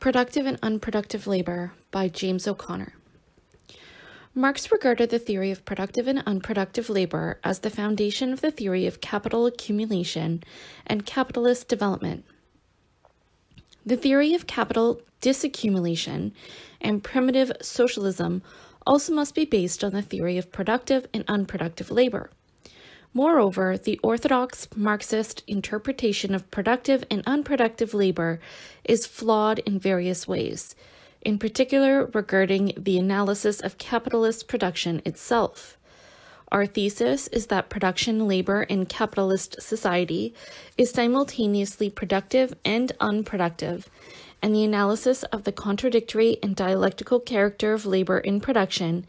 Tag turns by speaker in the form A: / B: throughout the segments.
A: Productive and Unproductive Labor by James O'Connor. Marx regarded the theory of productive and unproductive labor as the foundation of the theory of capital accumulation and capitalist development. The theory of capital disaccumulation and primitive socialism also must be based on the theory of productive and unproductive labor. Moreover, the orthodox Marxist interpretation of productive and unproductive labor is flawed in various ways, in particular regarding the analysis of capitalist production itself. Our thesis is that production labor in capitalist society is simultaneously productive and unproductive, and the analysis of the contradictory and dialectical character of labor in production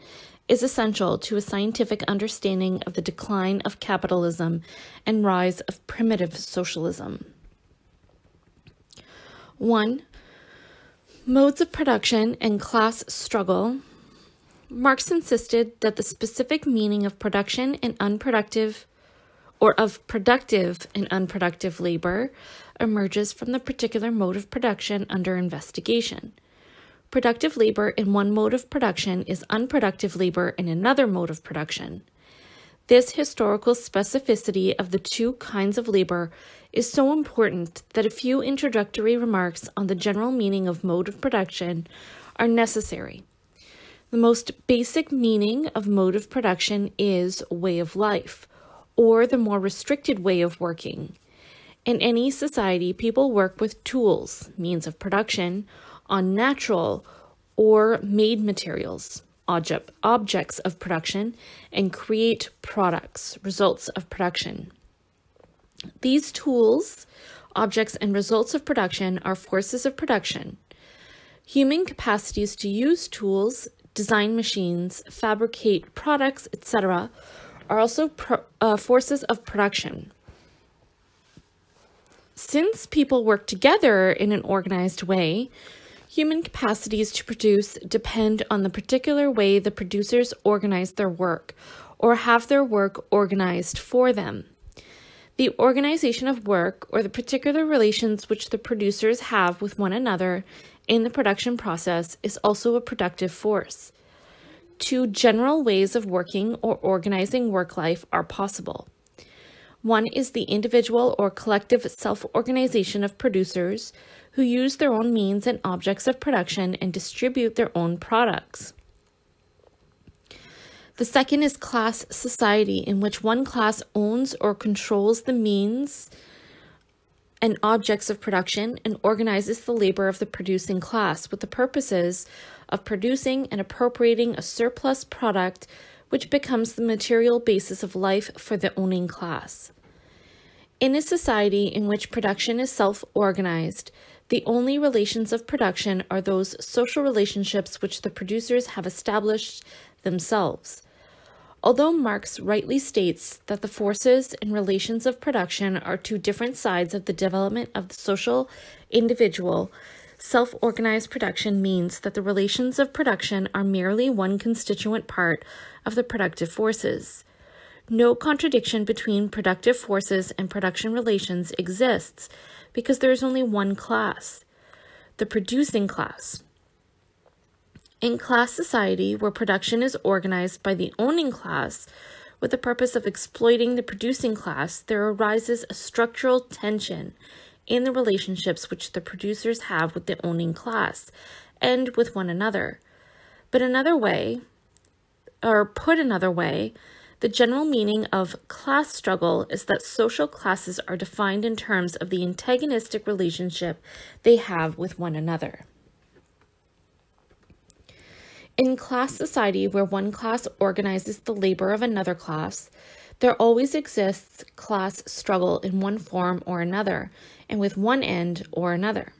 A: is essential to a scientific understanding of the decline of capitalism and rise of primitive socialism. 1. Modes of production and class struggle. Marx insisted that the specific meaning of production and unproductive or of productive and unproductive labor emerges from the particular mode of production under investigation. Productive labor in one mode of production is unproductive labor in another mode of production. This historical specificity of the two kinds of labor is so important that a few introductory remarks on the general meaning of mode of production are necessary. The most basic meaning of mode of production is way of life, or the more restricted way of working. In any society, people work with tools, means of production, on natural or made materials, object, objects of production, and create products, results of production. These tools, objects, and results of production are forces of production. Human capacities to use tools, design machines, fabricate products, etc., are also uh, forces of production. Since people work together in an organized way, Human capacities to produce depend on the particular way the producers organize their work or have their work organized for them. The organization of work or the particular relations which the producers have with one another in the production process is also a productive force. Two general ways of working or organizing work life are possible. One is the individual or collective self organization of producers who use their own means and objects of production and distribute their own products. The second is class society, in which one class owns or controls the means and objects of production and organizes the labor of the producing class with the purposes of producing and appropriating a surplus product which becomes the material basis of life for the owning class. In a society in which production is self organized, the only relations of production are those social relationships which the producers have established themselves. Although Marx rightly states that the forces and relations of production are two different sides of the development of the social individual, self organized production means that the relations of production are merely one constituent part of the productive forces. No contradiction between productive forces and production relations exists because there is only one class, the producing class. In class society, where production is organized by the owning class with the purpose of exploiting the producing class, there arises a structural tension in the relationships which the producers have with the owning class and with one another. But another way, or put another way, the general meaning of class struggle is that social classes are defined in terms of the antagonistic relationship they have with one another. In class society, where one class organizes the labor of another class, there always exists class struggle in one form or another, and with one end or another.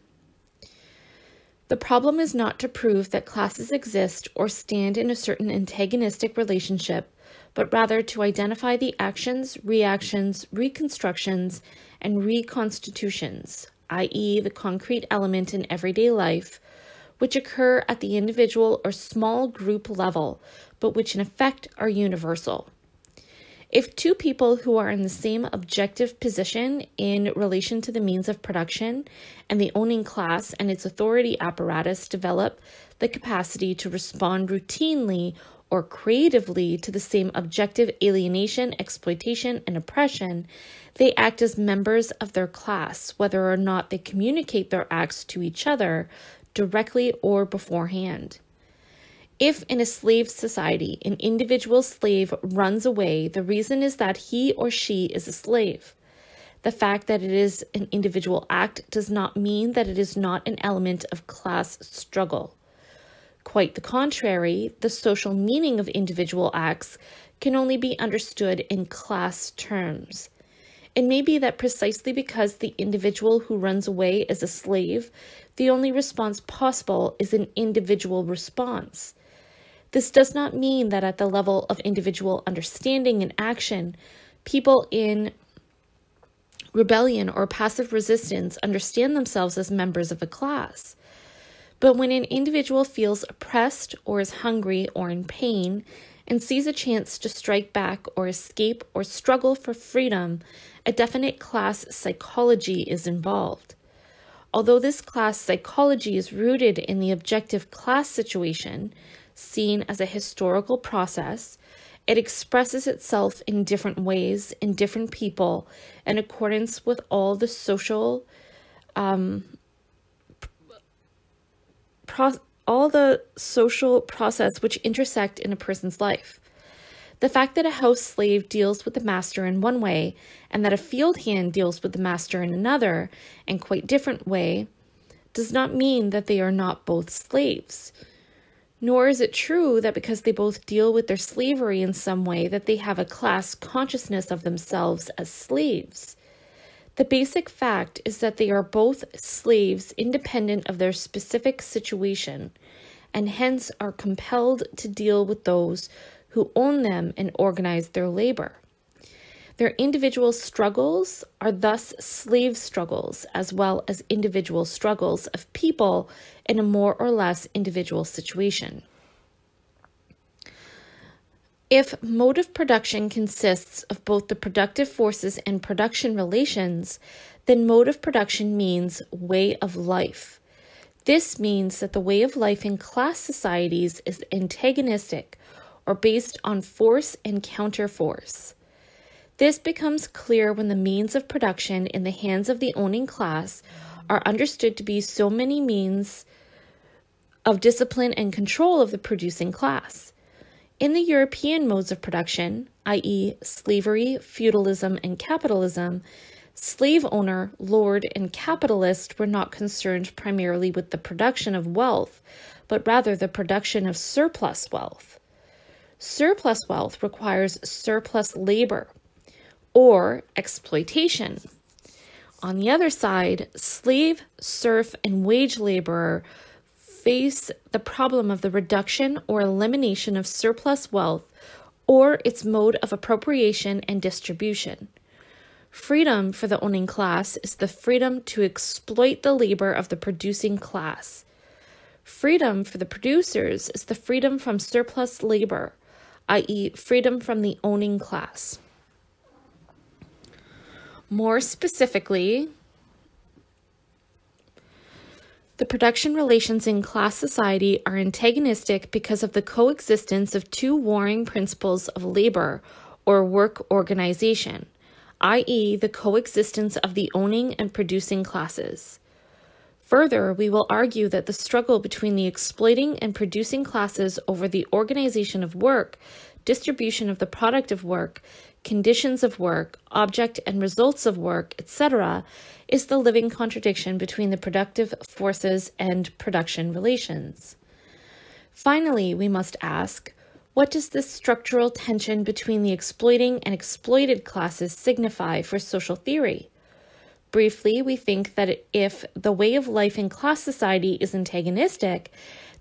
A: The problem is not to prove that classes exist or stand in a certain antagonistic relationship, but rather to identify the actions, reactions, reconstructions, and reconstitutions, i.e., the concrete element in everyday life, which occur at the individual or small group level, but which in effect are universal. If two people who are in the same objective position in relation to the means of production and the owning class and its authority apparatus develop the capacity to respond routinely or creatively to the same objective alienation, exploitation, and oppression, they act as members of their class, whether or not they communicate their acts to each other directly or beforehand. If in a slave society an individual slave runs away, the reason is that he or she is a slave. The fact that it is an individual act does not mean that it is not an element of class struggle. Quite the contrary, the social meaning of individual acts can only be understood in class terms. It may be that precisely because the individual who runs away is a slave, the only response possible is an individual response. This does not mean that at the level of individual understanding and action, people in rebellion or passive resistance understand themselves as members of a class. But when an individual feels oppressed or is hungry or in pain and sees a chance to strike back or escape or struggle for freedom, a definite class psychology is involved. Although this class psychology is rooted in the objective class situation, seen as a historical process, it expresses itself in different ways in different people in accordance with all the social um, pro- all the social process which intersect in a person's life. The fact that a house slave deals with the master in one way and that a field hand deals with the master in another and quite different way does not mean that they are not both slaves. Nor is it true that because they both deal with their slavery in some way that they have a class consciousness of themselves as slaves. The basic fact is that they are both slaves independent of their specific situation, and hence are compelled to deal with those who own them and organize their labor. Their individual struggles are thus slave struggles, as well as individual struggles of people in a more or less individual situation. If mode of production consists of both the productive forces and production relations, then mode of production means way of life. This means that the way of life in class societies is antagonistic or based on force and counterforce. This becomes clear when the means of production in the hands of the owning class are understood to be so many means of discipline and control of the producing class. In the European modes of production, i.e., slavery, feudalism, and capitalism, slave owner, lord, and capitalist were not concerned primarily with the production of wealth, but rather the production of surplus wealth. Surplus wealth requires surplus labor or exploitation. On the other side, slave, serf, and wage laborer face the problem of the reduction or elimination of surplus wealth or its mode of appropriation and distribution. Freedom for the owning class is the freedom to exploit the labor of the producing class. Freedom for the producers is the freedom from surplus labor, i.e., freedom from the owning class. More specifically, the production relations in class society are antagonistic because of the coexistence of two warring principles of labor or work organization, i.e., the coexistence of the owning and producing classes. Further, we will argue that the struggle between the exploiting and producing classes over the organization of work, distribution of the product of work, conditions of work, object and results of work, etc., is the living contradiction between the productive forces and production relations. Finally, we must ask what does this structural tension between the exploiting and exploited classes signify for social theory? Briefly, we think that if the way of life in class society is antagonistic,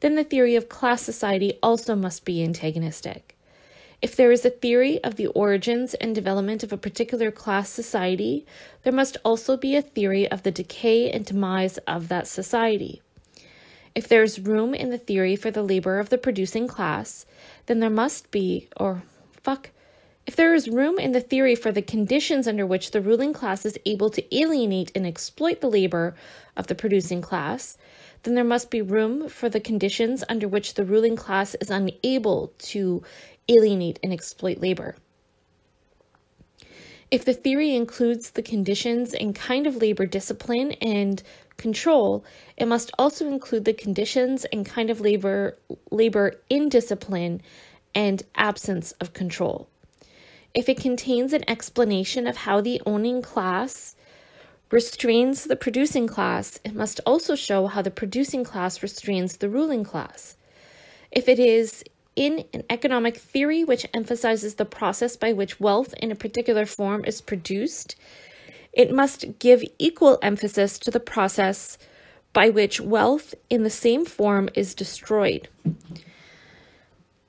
A: then the theory of class society also must be antagonistic. If there is a theory of the origins and development of a particular class society, there must also be a theory of the decay and demise of that society. If there is room in the theory for the labor of the producing class, then there must be, or fuck, If there is room in the theory for the conditions under which the ruling class is able to alienate and exploit the labor of the producing class, then there must be room for the conditions under which the ruling class is unable to alienate and exploit labor. If the theory includes the conditions and kind of labor discipline and control, it must also include the conditions and kind of labor labor indiscipline and absence of control. If it contains an explanation of how the owning class restrains the producing class, it must also show how the producing class restrains the ruling class. If it is in an economic theory which emphasizes the process by which wealth in a particular form is produced, it must give equal emphasis to the process by which wealth in the same form is destroyed.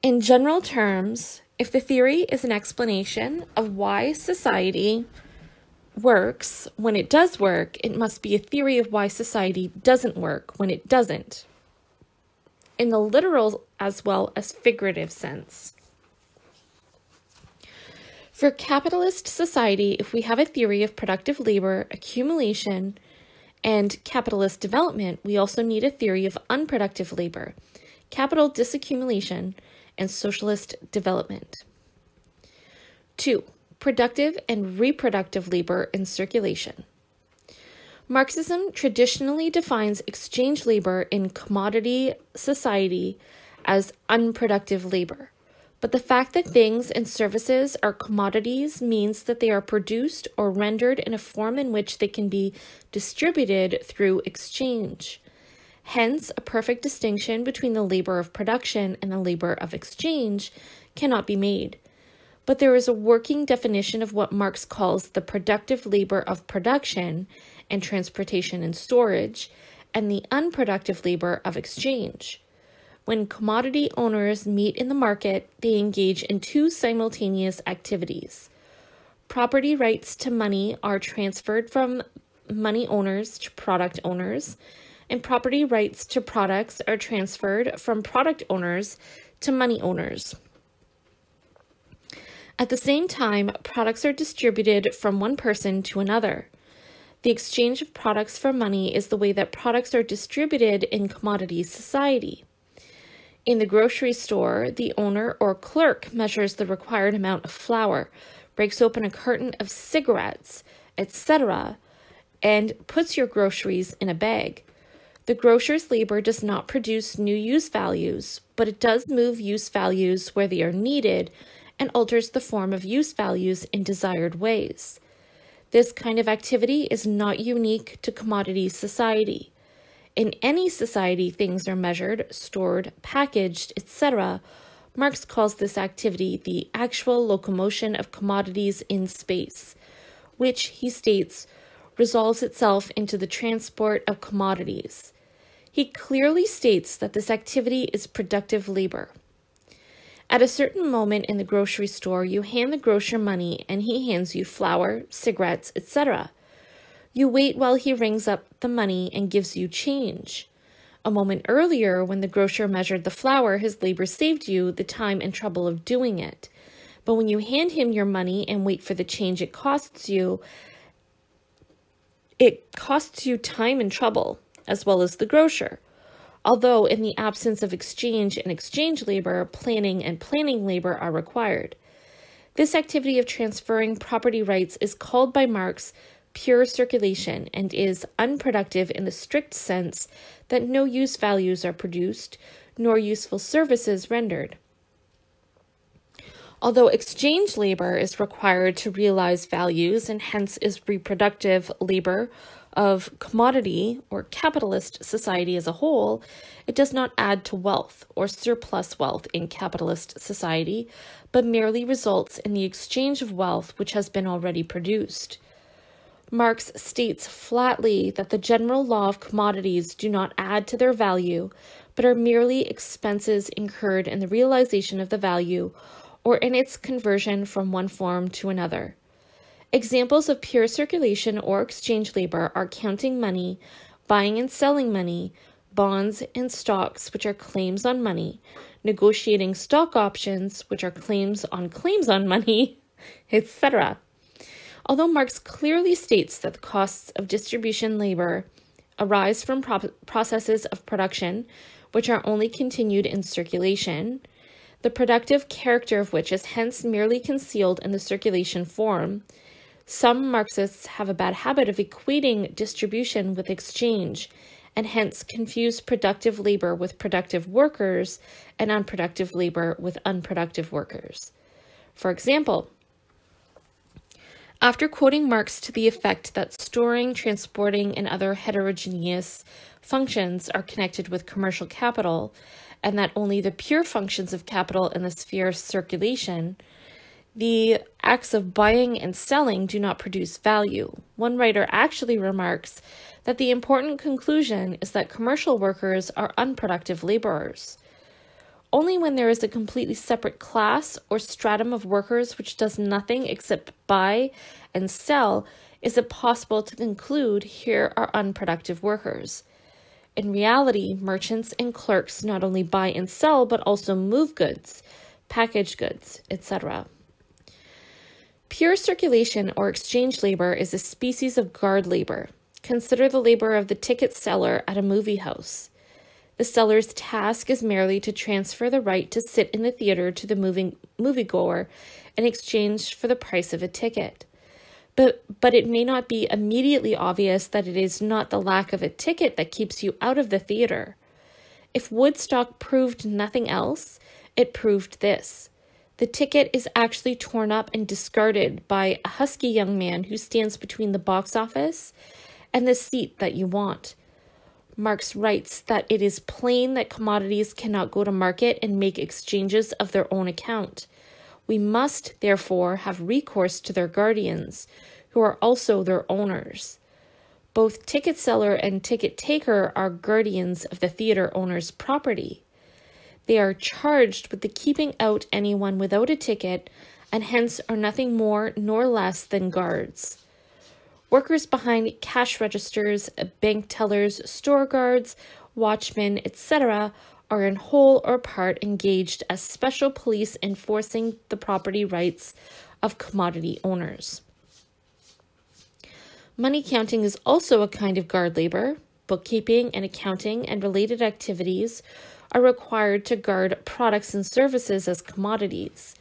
A: In general terms, if the theory is an explanation of why society works when it does work, it must be a theory of why society doesn't work when it doesn't, in the literal as well as figurative sense. For capitalist society, if we have a theory of productive labor accumulation and capitalist development, we also need a theory of unproductive labor, capital disaccumulation, and socialist development. Two, productive and reproductive labor in circulation. Marxism traditionally defines exchange labor in commodity society as unproductive labor. But the fact that things and services are commodities means that they are produced or rendered in a form in which they can be distributed through exchange. Hence, a perfect distinction between the labor of production and the labor of exchange cannot be made but there is a working definition of what Marx calls the productive labor of production and transportation and storage, and the unproductive labor of exchange. When commodity owners meet in the market, they engage in two simultaneous activities. Property rights to money are transferred from money owners to product owners, and property rights to products are transferred from product owners to money owners. At the same time, products are distributed from one person to another. The exchange of products for money is the way that products are distributed in commodity society. In the grocery store, the owner or clerk measures the required amount of flour, breaks open a carton of cigarettes, etc., and puts your groceries in a bag. The grocer's labor does not produce new use values, but it does move use values where they are needed and alters the form of use values in desired ways. This kind of activity is not unique to commodity society. In any society, things are measured, stored, packaged, etc. Marx calls this activity the actual locomotion of commodities in space, which, he states, resolves itself into the transport of commodities. He clearly states that this activity is productive labor. At a certain moment in the grocery store, you hand the grocer money and he hands you flour, cigarettes, etc. You wait while he rings up the money and gives you change. A moment earlier, when the grocer measured the flour, his labor saved you the time and trouble of doing it. But when you hand him your money and wait for the change it costs you, it costs you time and trouble, as well as the grocer although in the absence of exchange and exchange labor, planning and planning labor are required. This activity of transferring property rights is called by Marx pure circulation and is unproductive in the strict sense that no use values are produced nor useful services rendered. Although exchange labor is required to realize values and hence is reproductive labor of commodity or capitalist society as a whole, it does not add to wealth or surplus wealth in capitalist society, but merely results in the exchange of wealth which has been already produced. Marx states flatly that the general law of commodities do not add to their value, but are merely expenses incurred in the realization of the value or in its conversion from one form to another. Examples of pure circulation or exchange labor are counting money, buying and selling money, bonds and stocks, which are claims on money, negotiating stock options, which are claims on claims on money, etc. Although Marx clearly states that the costs of distribution labor arise from pro processes of production which are only continued in circulation, the productive character of which is hence merely concealed in the circulation form, some Marxists have a bad habit of equating distribution with exchange and hence confuse productive labor with productive workers and unproductive labor with unproductive workers. For example, after quoting Marx to the effect that storing, transporting, and other heterogeneous functions are connected with commercial capital, and that only the pure functions of capital in the sphere of circulation, the acts of buying and selling do not produce value. One writer actually remarks that the important conclusion is that commercial workers are unproductive laborers. Only when there is a completely separate class or stratum of workers which does nothing except buy and sell is it possible to conclude here are unproductive workers. In reality, merchants and clerks not only buy and sell, but also move goods, package goods, etc. Pure circulation or exchange labor is a species of guard labor. Consider the labor of the ticket seller at a movie house. The seller's task is merely to transfer the right to sit in the theater to the moving moviegoer in exchange for the price of a ticket. But, but it may not be immediately obvious that it is not the lack of a ticket that keeps you out of the theater. If Woodstock proved nothing else, it proved this. The ticket is actually torn up and discarded by a husky young man who stands between the box office and the seat that you want. Marx writes that it is plain that commodities cannot go to market and make exchanges of their own account. We must, therefore, have recourse to their guardians, who are also their owners. Both ticket seller and ticket taker are guardians of the theater owner's property. They are charged with the keeping out anyone without a ticket and hence are nothing more nor less than guards. Workers behind cash registers, bank tellers, store guards, watchmen, etc., are in whole or part engaged as special police enforcing the property rights of commodity owners. Money counting is also a kind of guard labor. Bookkeeping and accounting and related activities are required to guard products and services as commodities,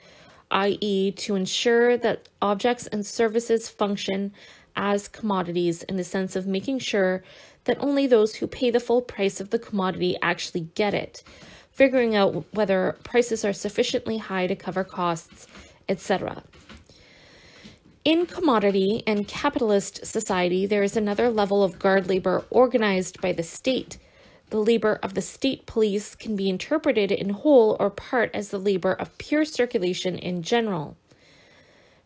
A: i.e., to ensure that objects and services function as commodities in the sense of making sure that only those who pay the full price of the commodity actually get it, figuring out whether prices are sufficiently high to cover costs, etc. In commodity and capitalist society, there is another level of guard labor organized by the state. The labor of the state police can be interpreted in whole or part as the labor of pure circulation in general.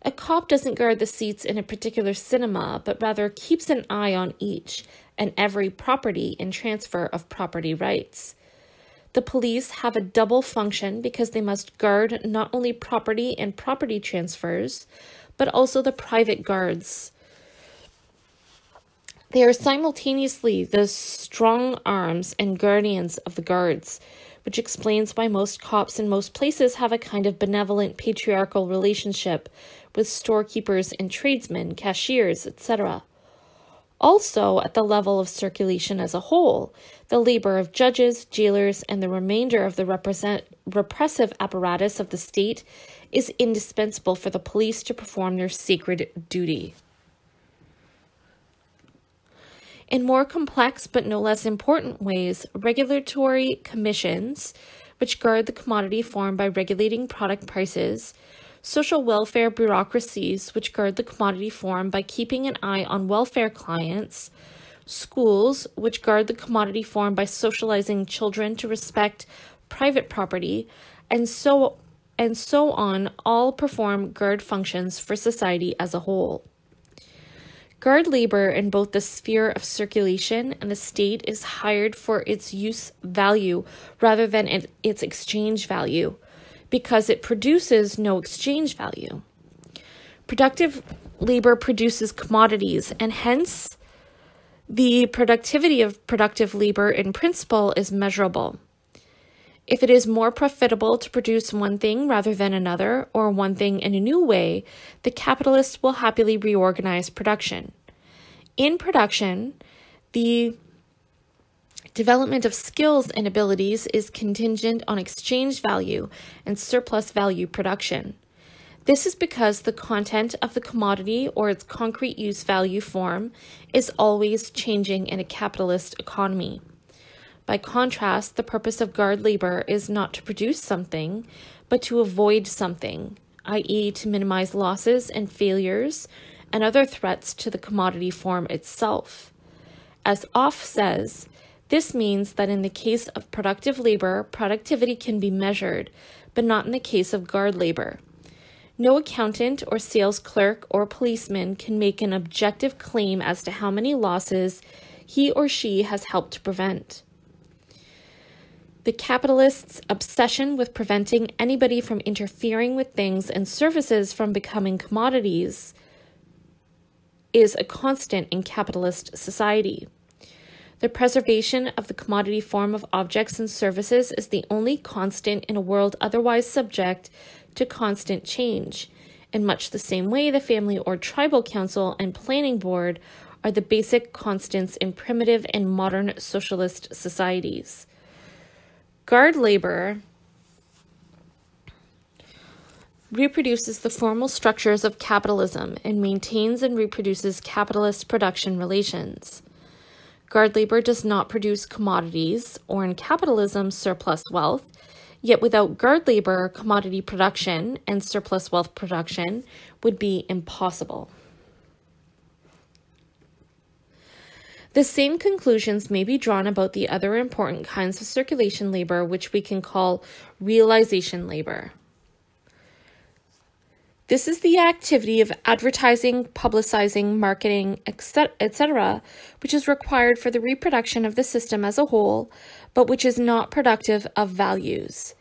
A: A cop doesn't guard the seats in a particular cinema, but rather keeps an eye on each and every property and transfer of property rights. The police have a double function because they must guard not only property and property transfers, but also the private guards. They are simultaneously the strong arms and guardians of the guards, which explains why most cops in most places have a kind of benevolent patriarchal relationship with storekeepers and tradesmen, cashiers, etc. Also, at the level of circulation as a whole, the labor of judges, jailers, and the remainder of the repressive apparatus of the state is indispensable for the police to perform their sacred duty. In more complex but no less important ways, regulatory commissions, which guard the commodity form by regulating product prices, social welfare bureaucracies, which guard the commodity form by keeping an eye on welfare clients, schools, which guard the commodity form by socializing children to respect private property, and so and so on all perform guard functions for society as a whole. Guard labor in both the sphere of circulation and the state is hired for its use value rather than its exchange value, because it produces no exchange value. Productive labor produces commodities, and hence the productivity of productive labor in principle is measurable. If it is more profitable to produce one thing rather than another, or one thing in a new way, the capitalist will happily reorganize production. In production, the development of skills and abilities is contingent on exchange value and surplus value production. This is because the content of the commodity or its concrete use value form is always changing in a capitalist economy. By contrast, the purpose of guard labor is not to produce something, but to avoid something, i.e., to minimize losses and failures and other threats to the commodity form itself. As Offe says, this means that in the case of productive labor, productivity can be measured, but not in the case of guard labor. No accountant or sales clerk or policeman can make an objective claim as to how many losses he or she has helped to prevent. The capitalist's obsession with preventing anybody from interfering with things and services from becoming commodities is a constant in capitalist society. The preservation of the commodity form of objects and services is the only constant in a world otherwise subject to constant change. In much the same way, the family or tribal council and planning board are the basic constants in primitive and modern socialist societies. Guard labor reproduces the formal structures of capitalism and maintains and reproduces capitalist production relations. Guard labor does not produce commodities or in capitalism surplus wealth, yet without guard labor, commodity production and surplus wealth production would be impossible. The same conclusions may be drawn about the other important kinds of circulation labor, which we can call realization labor. This is the activity of advertising, publicizing, marketing, etc., which is required for the reproduction of the system as a whole, but which is not productive of values.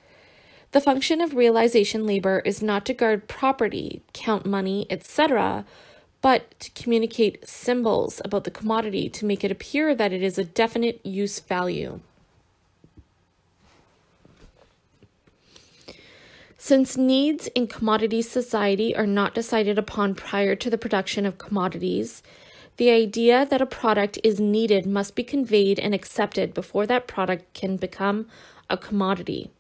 A: The function of realization labor is not to guard property, count money, etc., but to communicate symbols about the commodity to make it appear that it is a definite use value. Since needs in commodity society are not decided upon prior to the production of commodities, the idea that a product is needed must be conveyed and accepted before that product can become a commodity.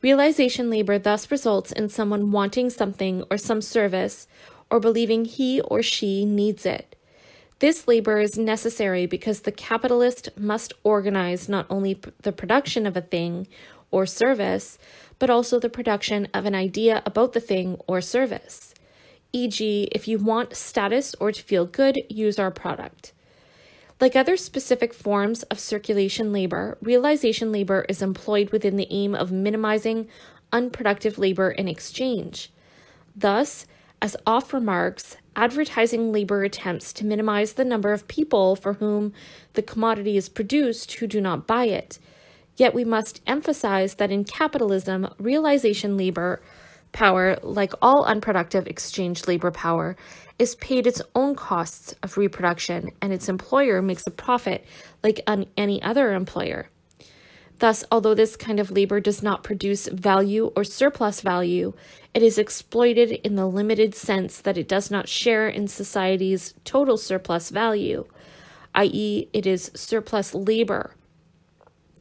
A: Realization labor thus results in someone wanting something or some service or believing he or she needs it. This labor is necessary because the capitalist must organize not only the production of a thing or service, but also the production of an idea about the thing or service. E.g., if you want status or to feel good, use our product. Like other specific forms of circulation labor, realization labor is employed within the aim of minimizing unproductive labor in exchange. Thus, as Offe remarks, advertising labor attempts to minimize the number of people for whom the commodity is produced who do not buy it. Yet we must emphasize that in capitalism, realization labor power, like all unproductive exchange labor power, is paid its own costs of reproduction, and its employer makes a profit like any other employer. Thus, although this kind of labor does not produce value or surplus value, it is exploited in the limited sense that it does not share in society's total surplus value, i.e., it is surplus labor,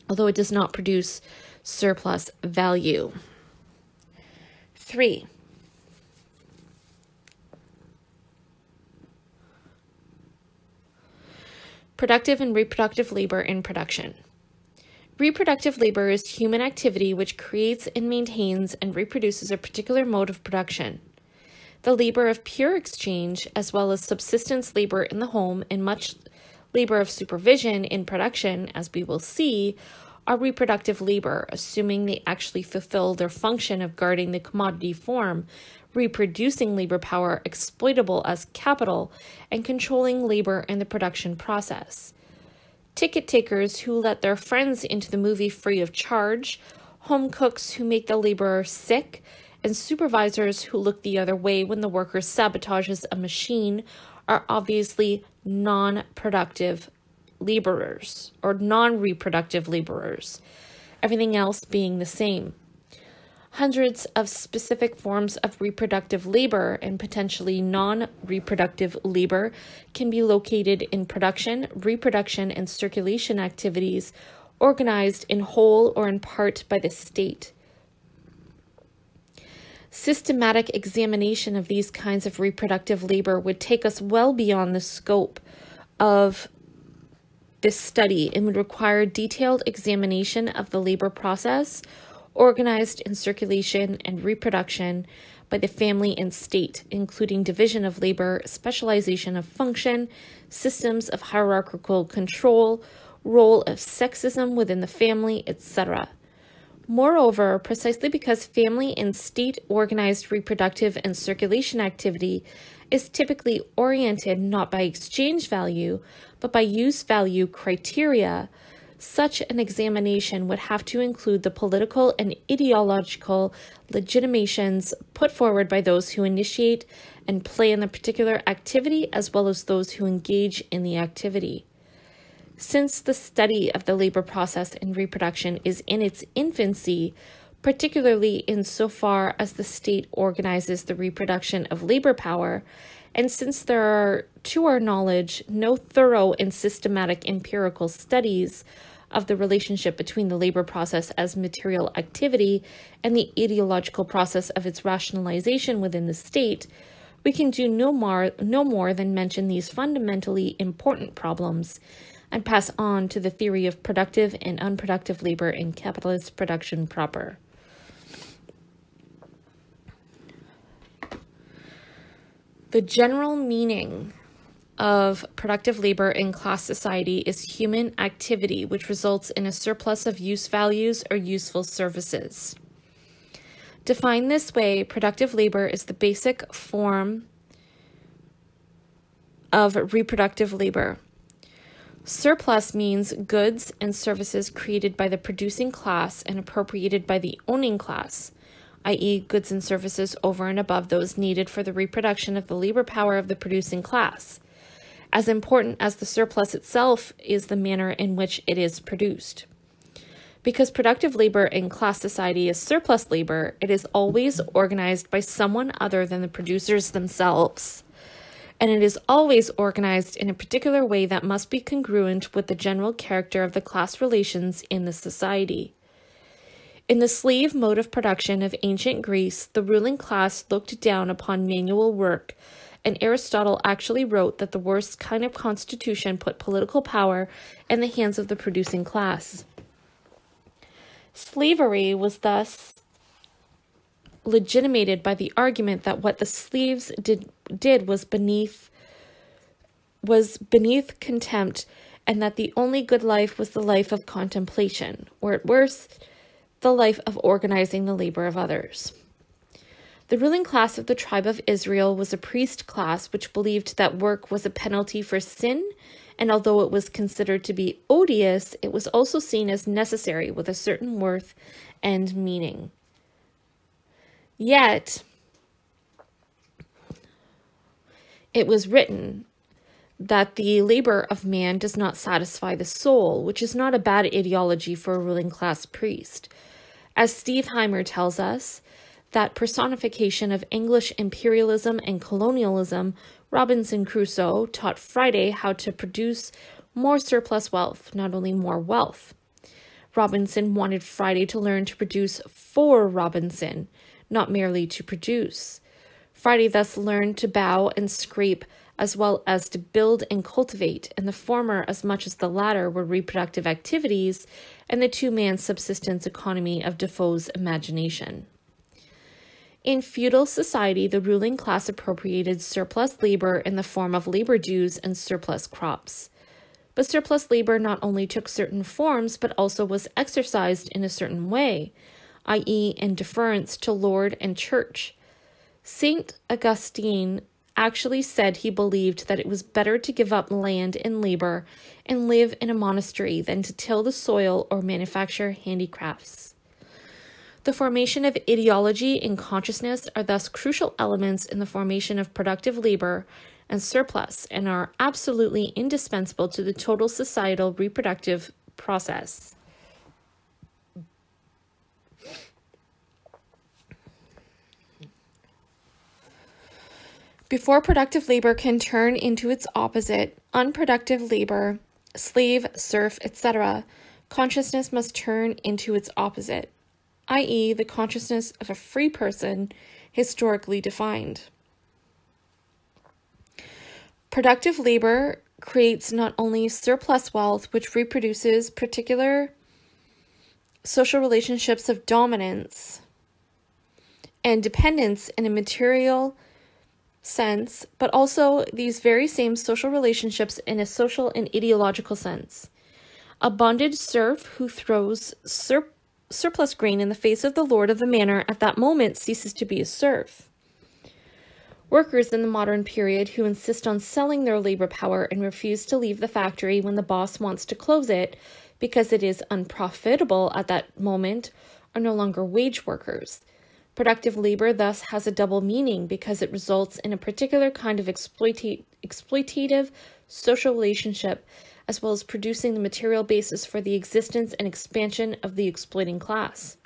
A: although it does not produce surplus value. Three, productive and reproductive labor in production. Reproductive labor is human activity which creates and maintains and reproduces a particular mode of production. The labor of pure exchange, as well as subsistence labor in the home and much labor of supervision in production, as we will see, are reproductive labor, assuming they actually fulfill their function of guarding the commodity form, reproducing labor power exploitable as capital, and controlling labor in the production process ticket takers who let their friends into the movie free of charge, home cooks who make the laborer sick, and supervisors who look the other way when the worker sabotages a machine are obviously non productive laborers or non reproductive laborers. everything else being the same. Hundreds of specific forms of reproductive labor and potentially non reproductive labor can be located in production, reproduction, and circulation activities organized in whole or in part by the state. Systematic examination of these kinds of reproductive labor would take us well beyond the scope of this study and would require detailed examination of the labor process organized in circulation and reproduction by the family and state, including division of labor, specialization of function, systems of hierarchical control, role of sexism within the family, etc. Moreover, precisely because family and state organized reproductive and circulation activity is typically oriented not by exchange value, but by use value criteria, such an examination would have to include the political and ideological legitimations put forward by those who initiate and plan the particular activity as well as those who engage in the activity. Since the study of the labor process in reproduction is in its infancy, particularly insofar as the state organizes the reproduction of labor power, and since there are, to our knowledge, no thorough and systematic empirical studies of the relationship between the labor process as material activity and the ideological process of its rationalization within the state, we can do no more, no more than mention these fundamentally important problems and pass on to the theory of productive and unproductive labor in capitalist production proper. The general meaning of productive labor in class society is human activity, which results in a surplus of use values or useful services. Defined this way, productive labor is the basic form of reproductive labor. Surplus means goods and services created by the producing class and appropriated by the owning class, i.e., goods and services over and above those needed for the reproduction of the labor power of the producing class. As important as the surplus itself is the manner in which it is produced. Because productive labor in class society is surplus labor, it is always organized by someone other than the producers themselves. And it is always organized in a particular way that must be congruent with the general character of the class relations in the society. In the slave mode of production of ancient Greece, the ruling class looked down upon manual work and Aristotle actually wrote that the worst kind of constitution put political power in the hands of the producing class. Slavery was thus legitimated by the argument that what the slaves did did was beneath was beneath contempt and that the only good life was the life of contemplation or at worst the life of organizing the labor of others the ruling class of the tribe of Israel was a priest class which believed that work was a penalty for sin, and although it was considered to be odious, it was also seen as necessary with a certain worth and meaning. Yet, it was written that the labor of man does not satisfy the soul, which is not a bad ideology for a ruling class priest. As Steve Hymer tells us, that personification of English imperialism and colonialism, Robinson Crusoe taught Friday how to produce more surplus wealth, not only more wealth. Robinson wanted Friday to learn to produce for Robinson, not merely to produce. Friday thus learned to bow and scrape as well as to build and cultivate, and the former as much as the latter were reproductive activities, and the two man subsistence economy of Defoe's imagination. In feudal society, the ruling class appropriated surplus labor in the form of labor dues and surplus crops. But surplus labor not only took certain forms, but also was exercised in a certain way, i.e., in deference to lord and church. St. Augustine actually said he believed that it was better to give up land and labor and live in a monastery than to till the soil or manufacture handicrafts. The formation of ideology and consciousness are thus crucial elements in the formation of productive labor and surplus and are absolutely indispensable to the total societal reproductive process. Before productive labor can turn into its opposite, unproductive labor, slave, serf, etc., consciousness must turn into its opposite, i.e., the consciousness of a free person historically defined. Productive labor creates not only surplus wealth, which reproduces particular social relationships of dominance and dependence in a material sense, but also these very same social relationships in a social and ideological sense. A bonded serf who throws sur- surplus grain in the face of the lord of the manor at that moment ceases to be a serf. Workers in the modern period who insist on selling their labor power and refuse to leave the factory when the boss wants to close it because it is unprofitable at that moment are no longer wage workers. Productive labor thus has a double meaning because it results in a particular kind of exploita- exploitative social relationship as well as producing the material basis for the existence and expansion of the exploiting class.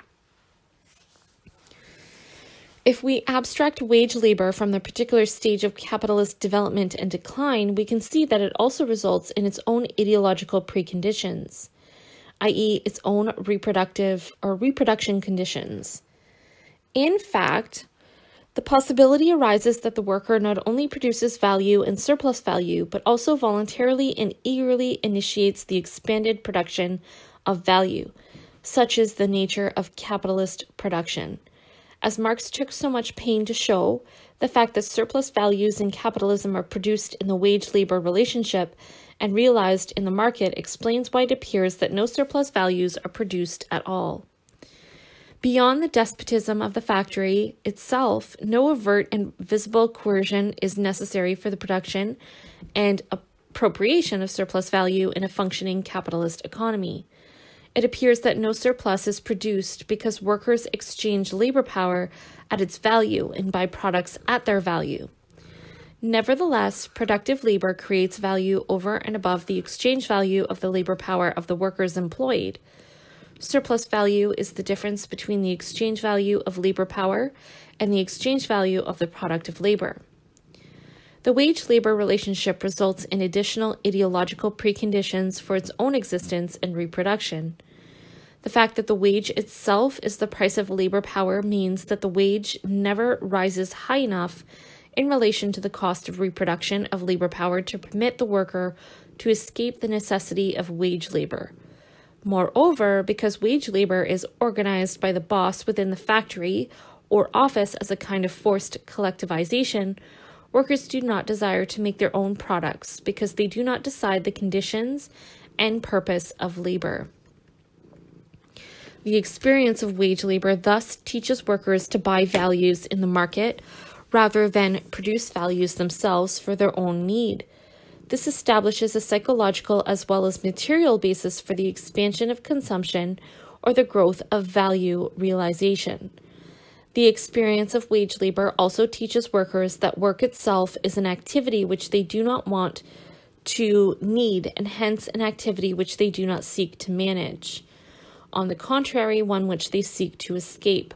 A: If we abstract wage labor from the particular stage of capitalist development and decline, we can see that it also results in its own ideological preconditions, i.e., its own reproductive or reproduction conditions. In fact, the possibility arises that the worker not only produces value and surplus value, but also voluntarily and eagerly initiates the expanded production of value. Such is the nature of capitalist production. As Marx took so much pain to show, the fact that surplus values in capitalism are produced in the wage labor relationship and realized in the market explains why it appears that no surplus values are produced at all. Beyond the despotism of the factory itself, no overt and visible coercion is necessary for the production and appropriation of surplus value in a functioning capitalist economy it appears that no surplus is produced because workers exchange labor power at its value and buy products at their value. Nevertheless, productive labor creates value over and above the exchange value of the labor power of the workers employed. Surplus value is the difference between the exchange value of labor power and the exchange value of the product of labor. The wage labor relationship results in additional ideological preconditions for its own existence and reproduction. The fact that the wage itself is the price of labor power means that the wage never rises high enough in relation to the cost of reproduction of labor power to permit the worker to escape the necessity of wage labor. Moreover, because wage labor is organized by the boss within the factory or office as a kind of forced collectivization, workers do not desire to make their own products because they do not decide the conditions and purpose of labor. The experience of wage labor thus teaches workers to buy values in the market rather than produce values themselves for their own need. This establishes a psychological as well as material basis for the expansion of consumption or the growth of value realization. The experience of wage labor also teaches workers that work itself is an activity which they do not want to need and hence an activity which they do not seek to manage on the contrary, one which they seek to escape.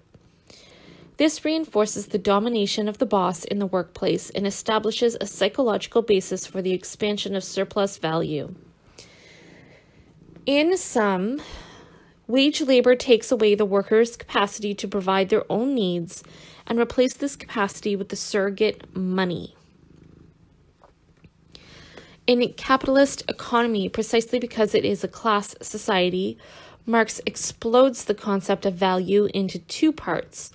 A: This reinforces the domination of the boss in the workplace and establishes a psychological basis for the expansion of surplus value. In sum, wage labor takes away the worker's capacity to provide their own needs and replace this capacity with the surrogate money. In a capitalist economy, precisely because it is a class society, Marx explodes the concept of value into two parts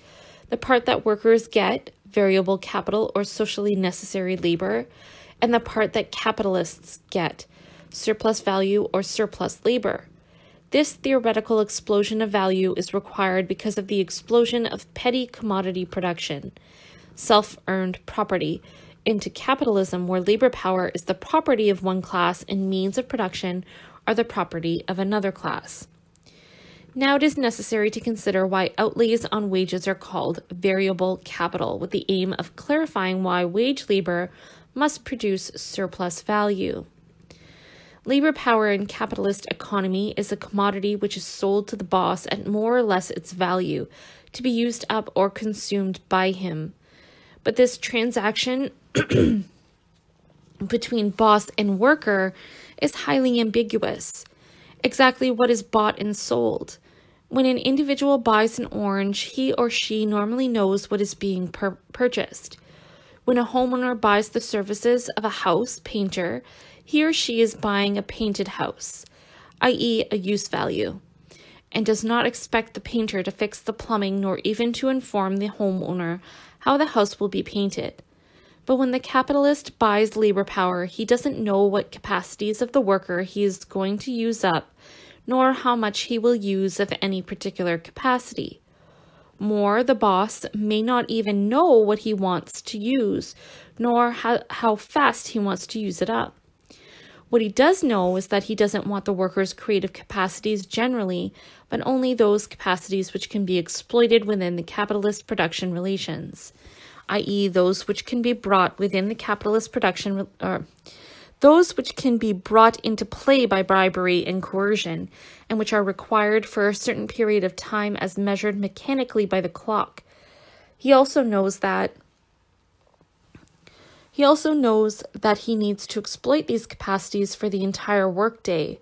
A: the part that workers get, variable capital or socially necessary labor, and the part that capitalists get, surplus value or surplus labor. This theoretical explosion of value is required because of the explosion of petty commodity production, self earned property, into capitalism, where labor power is the property of one class and means of production are the property of another class. Now it is necessary to consider why outlays on wages are called variable capital, with the aim of clarifying why wage labor must produce surplus value. Labor power in capitalist economy is a commodity which is sold to the boss at more or less its value, to be used up or consumed by him. But this transaction between boss and worker is highly ambiguous. Exactly what is bought and sold. When an individual buys an orange, he or she normally knows what is being purchased. When a homeowner buys the services of a house painter, he or she is buying a painted house, i.e., a use value, and does not expect the painter to fix the plumbing nor even to inform the homeowner how the house will be painted. But when the capitalist buys labor power, he doesn't know what capacities of the worker he is going to use up, nor how much he will use of any particular capacity. More, the boss may not even know what he wants to use, nor how, how fast he wants to use it up. What he does know is that he doesn't want the worker's creative capacities generally, but only those capacities which can be exploited within the capitalist production relations i.e., those which can be brought within the capitalist production, or those which can be brought into play by bribery and coercion, and which are required for a certain period of time as measured mechanically by the clock. He also knows that he also knows that he needs to exploit these capacities for the entire workday.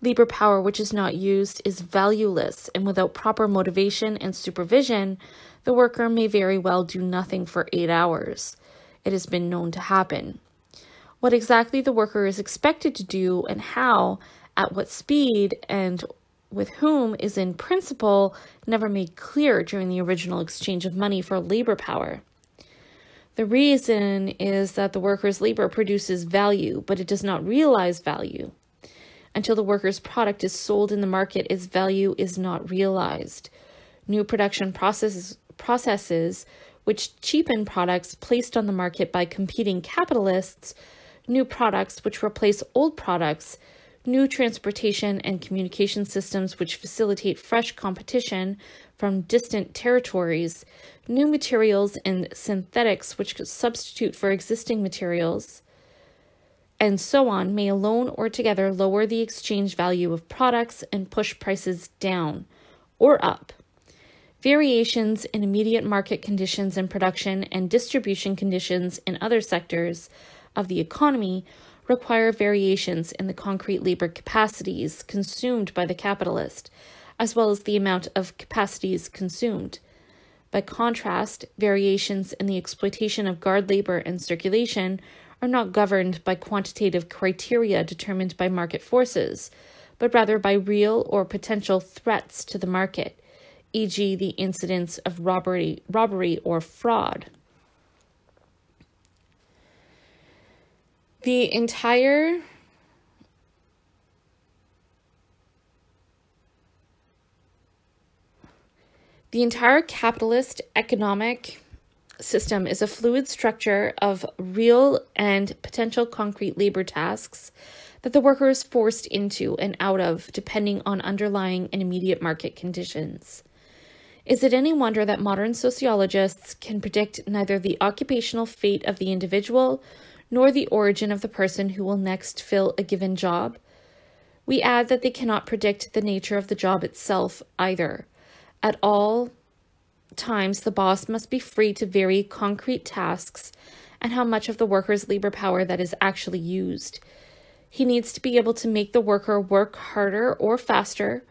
A: Labor power which is not used is valueless, and without proper motivation and supervision, the worker may very well do nothing for eight hours. It has been known to happen. What exactly the worker is expected to do and how, at what speed, and with whom is in principle never made clear during the original exchange of money for labor power. The reason is that the worker's labor produces value, but it does not realize value. Until the worker's product is sold in the market, its value is not realized. New production processes processes which cheapen products placed on the market by competing capitalists, new products which replace old products, new transportation and communication systems which facilitate fresh competition from distant territories, new materials and synthetics which substitute for existing materials, and so on may alone or together lower the exchange value of products and push prices down or up. Variations in immediate market conditions in production and distribution conditions in other sectors of the economy require variations in the concrete labor capacities consumed by the capitalist, as well as the amount of capacities consumed. By contrast, variations in the exploitation of guard labor and circulation are not governed by quantitative criteria determined by market forces, but rather by real or potential threats to the market e.g., the incidence of robbery, robbery or fraud. The entire The entire capitalist economic system is a fluid structure of real and potential concrete labor tasks that the worker is forced into and out of depending on underlying and immediate market conditions. Is it any wonder that modern sociologists can predict neither the occupational fate of the individual nor the origin of the person who will next fill a given job? We add that they cannot predict the nature of the job itself either. At all times, the boss must be free to vary concrete tasks and how much of the worker's labor power that is actually used. He needs to be able to make the worker work harder or faster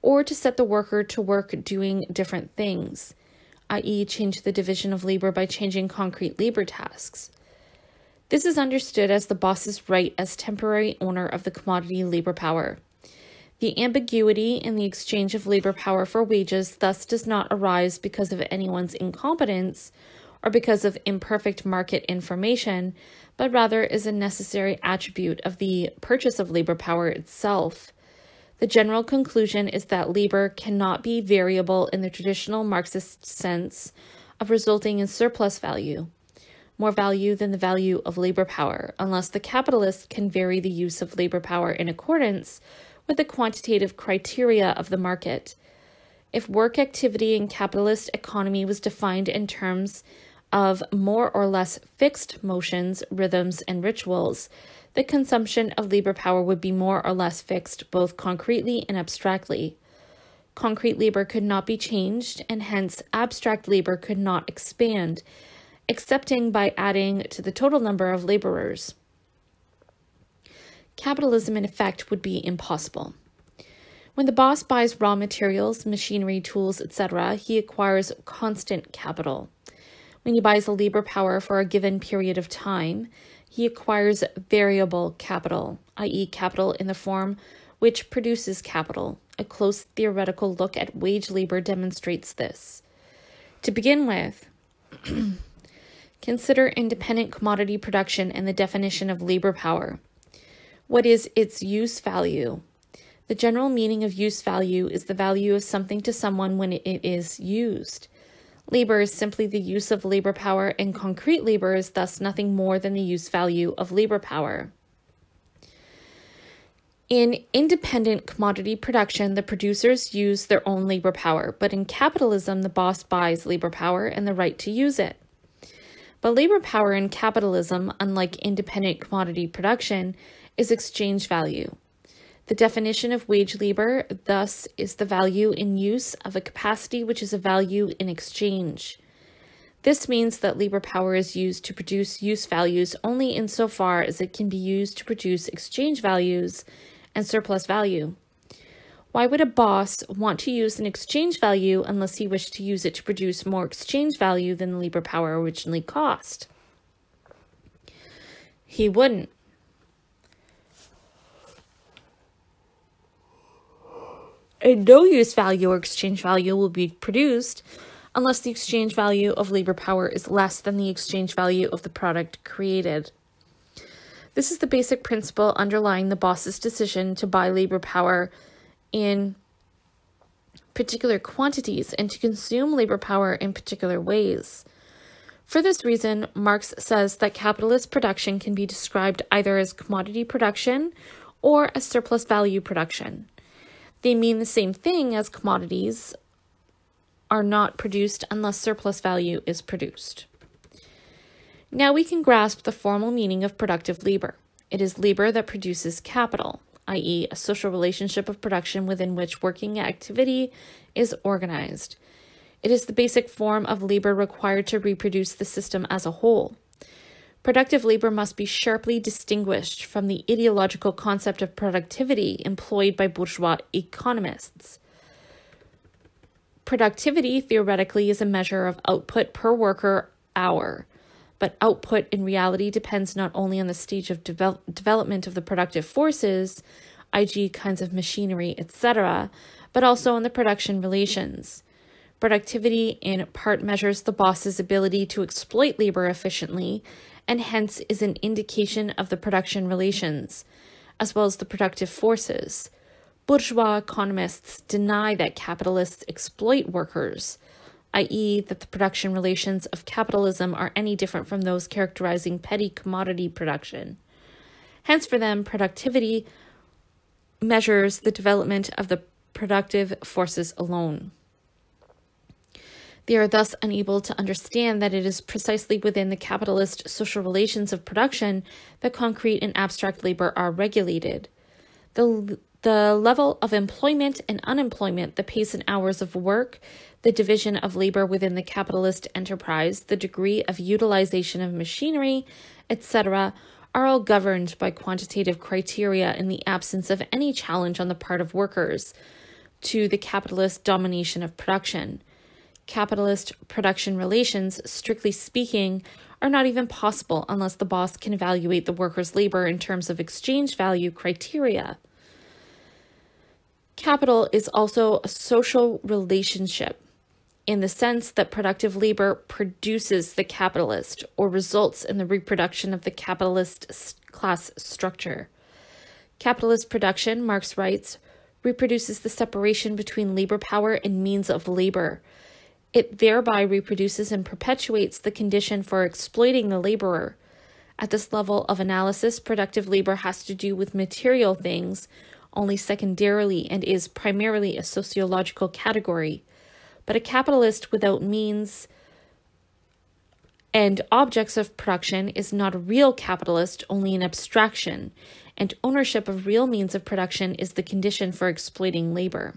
A: or to set the worker to work doing different things, i.e., change the division of labor by changing concrete labor tasks. This is understood as the boss's right as temporary owner of the commodity labor power. The ambiguity in the exchange of labor power for wages thus does not arise because of anyone's incompetence or because of imperfect market information, but rather is a necessary attribute of the purchase of labor power itself. The general conclusion is that labor cannot be variable in the traditional Marxist sense of resulting in surplus value, more value than the value of labor power, unless the capitalist can vary the use of labor power in accordance with the quantitative criteria of the market. If work activity in capitalist economy was defined in terms of more or less fixed motions, rhythms, and rituals, the consumption of labor power would be more or less fixed, both concretely and abstractly. Concrete labor could not be changed, and hence abstract labor could not expand, excepting by adding to the total number of laborers. Capitalism, in effect, would be impossible. When the boss buys raw materials, machinery, tools, etc., he acquires constant capital. When he buys a labor power for a given period of time, he acquires variable capital, i.e., capital in the form which produces capital. A close theoretical look at wage labor demonstrates this. To begin with, consider independent commodity production and the definition of labor power. What is its use value? The general meaning of use value is the value of something to someone when it is used. Labor is simply the use of labor power, and concrete labor is thus nothing more than the use value of labor power. In independent commodity production, the producers use their own labor power, but in capitalism, the boss buys labor power and the right to use it. But labor power in capitalism, unlike independent commodity production, is exchange value. The definition of wage labor, thus, is the value in use of a capacity which is a value in exchange. This means that labor power is used to produce use values only insofar as it can be used to produce exchange values and surplus value. Why would a boss want to use an exchange value unless he wished to use it to produce more exchange value than the labor power originally cost? He wouldn't. a no use value or exchange value will be produced unless the exchange value of labor power is less than the exchange value of the product created. This is the basic principle underlying the boss's decision to buy labor power in particular quantities and to consume labor power in particular ways. For this reason, Marx says that capitalist production can be described either as commodity production or as surplus value production. They mean the same thing as commodities are not produced unless surplus value is produced. Now we can grasp the formal meaning of productive labor. It is labor that produces capital, i.e., a social relationship of production within which working activity is organized. It is the basic form of labor required to reproduce the system as a whole. Productive labor must be sharply distinguished from the ideological concept of productivity employed by bourgeois economists. Productivity theoretically is a measure of output per worker hour, but output in reality depends not only on the stage of devel development of the productive forces, i.g., kinds of machinery, etc., but also on the production relations. Productivity in part measures the boss's ability to exploit labor efficiently and hence is an indication of the production relations, as well as the productive forces. Bourgeois economists deny that capitalists exploit workers, i.e., that the production relations of capitalism are any different from those characterizing petty commodity production. Hence, for them, productivity measures the development of the productive forces alone. They are thus unable to understand that it is precisely within the capitalist social relations of production that concrete and abstract labor are regulated. The, the level of employment and unemployment, the pace and hours of work, the division of labor within the capitalist enterprise, the degree of utilization of machinery, etc., are all governed by quantitative criteria in the absence of any challenge on the part of workers to the capitalist domination of production capitalist production relations, strictly speaking, are not even possible unless the boss can evaluate the worker's labor in terms of exchange value criteria. Capital is also a social relationship in the sense that productive labor produces the capitalist or results in the reproduction of the capitalist class structure. Capitalist production, Marx writes, reproduces the separation between labor power and means of labor, it thereby reproduces and perpetuates the condition for exploiting the laborer. At this level of analysis, productive labor has to do with material things only secondarily and is primarily a sociological category. But a capitalist without means and objects of production is not a real capitalist, only an abstraction, and ownership of real means of production is the condition for exploiting labor.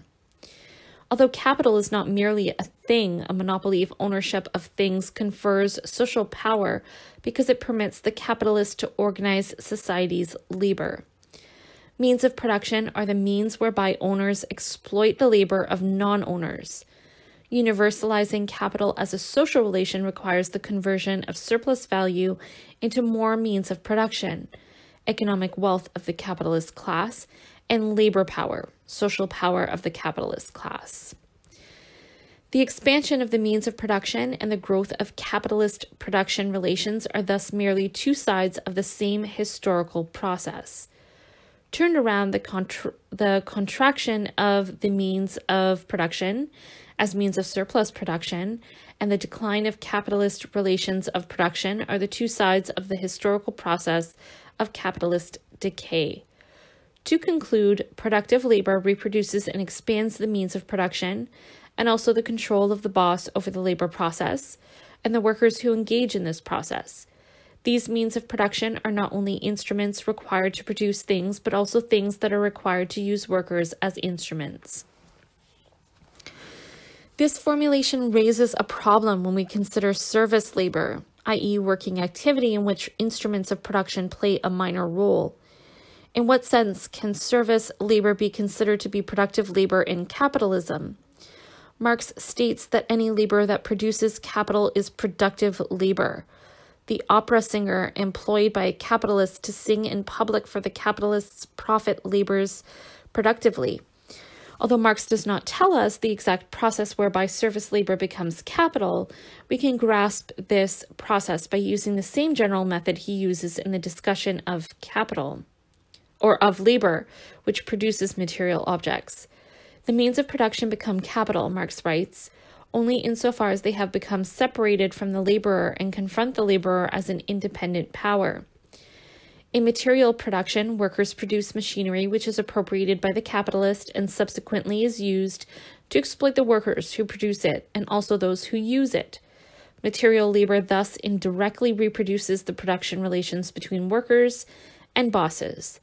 A: Although capital is not merely a thing, a monopoly of ownership of things confers social power because it permits the capitalist to organize society's labor. Means of production are the means whereby owners exploit the labor of non owners. Universalizing capital as a social relation requires the conversion of surplus value into more means of production, economic wealth of the capitalist class, and labor power, social power of the capitalist class. The expansion of the means of production and the growth of capitalist production relations are thus merely two sides of the same historical process. Turned around, the, contra- the contraction of the means of production as means of surplus production and the decline of capitalist relations of production are the two sides of the historical process of capitalist decay. To conclude, productive labor reproduces and expands the means of production and also the control of the boss over the labor process and the workers who engage in this process. These means of production are not only instruments required to produce things, but also things that are required to use workers as instruments. This formulation raises a problem when we consider service labor, i.e., working activity in which instruments of production play a minor role. In what sense can service labor be considered to be productive labor in capitalism? Marx states that any labor that produces capital is productive labor. The opera singer employed by a capitalist to sing in public for the capitalist's profit labors productively. Although Marx does not tell us the exact process whereby service labor becomes capital, we can grasp this process by using the same general method he uses in the discussion of capital or of labor, which produces material objects. The means of production become capital, Marx writes, only insofar as they have become separated from the laborer and confront the laborer as an independent power. In material production, workers produce machinery which is appropriated by the capitalist and subsequently is used to exploit the workers who produce it and also those who use it. Material labor thus indirectly reproduces the production relations between workers and bosses.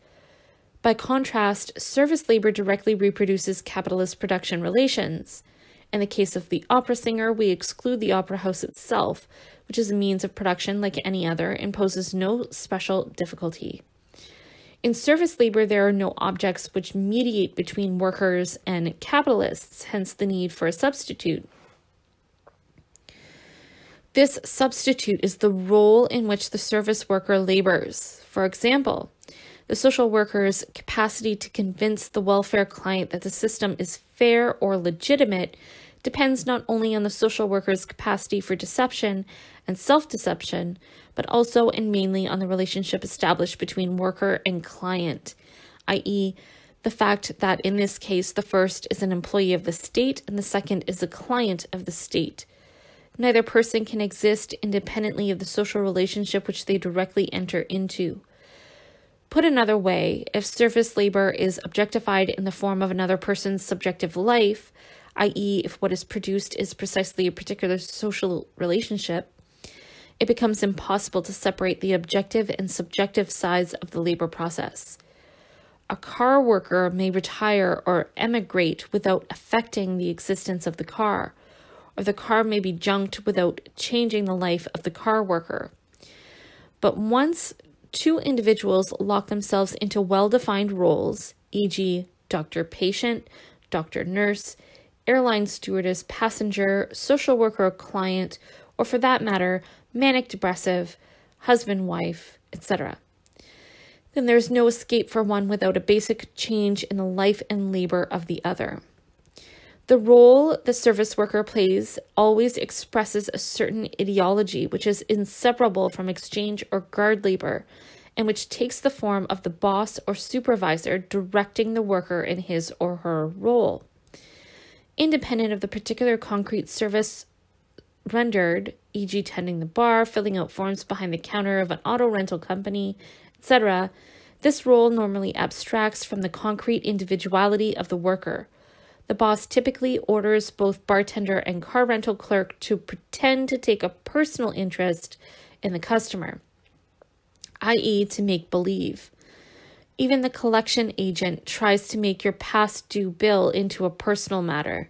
A: By contrast, service labor directly reproduces capitalist production relations. In the case of the opera singer, we exclude the opera house itself, which is a means of production like any other and poses no special difficulty. In service labor, there are no objects which mediate between workers and capitalists, hence the need for a substitute. This substitute is the role in which the service worker labors. For example, the social worker's capacity to convince the welfare client that the system is fair or legitimate depends not only on the social worker's capacity for deception and self deception, but also and mainly on the relationship established between worker and client, i.e., the fact that in this case the first is an employee of the state and the second is a client of the state. Neither person can exist independently of the social relationship which they directly enter into. Put another way, if service labor is objectified in the form of another person's subjective life, i.e., if what is produced is precisely a particular social relationship, it becomes impossible to separate the objective and subjective sides of the labor process. A car worker may retire or emigrate without affecting the existence of the car, or the car may be junked without changing the life of the car worker. But once two individuals lock themselves into well defined roles, e.g., doctor patient, doctor nurse, airline stewardess passenger, social worker client, or for that matter, manic depressive, husband wife, etc. Then there's no escape for one without a basic change in the life and labor of the other. The role the service worker plays always expresses a certain ideology which is inseparable from exchange or guard labor, and which takes the form of the boss or supervisor directing the worker in his or her role. Independent of the particular concrete service rendered, e.g., tending the bar, filling out forms behind the counter of an auto rental company, etc., this role normally abstracts from the concrete individuality of the worker. The boss typically orders both bartender and car rental clerk to pretend to take a personal interest in the customer, i.e., to make believe. Even the collection agent tries to make your past due bill into a personal matter.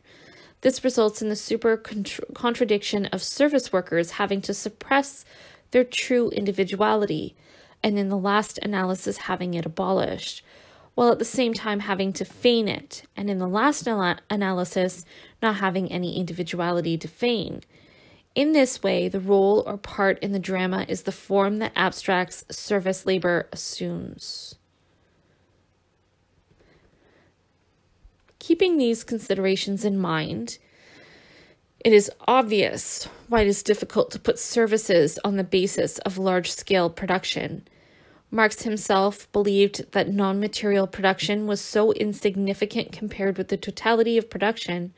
A: This results in the super contradiction of service workers having to suppress their true individuality, and in the last analysis, having it abolished, while at the same time having to feign it, and in the last analysis, not having any individuality to feign. In this way, the role or part in the drama is the form that abstracts service labor assumes. Keeping these considerations in mind, it is obvious why it is difficult to put services on the basis of large scale production. Marx himself believed that non material production was so insignificant compared with the totality of production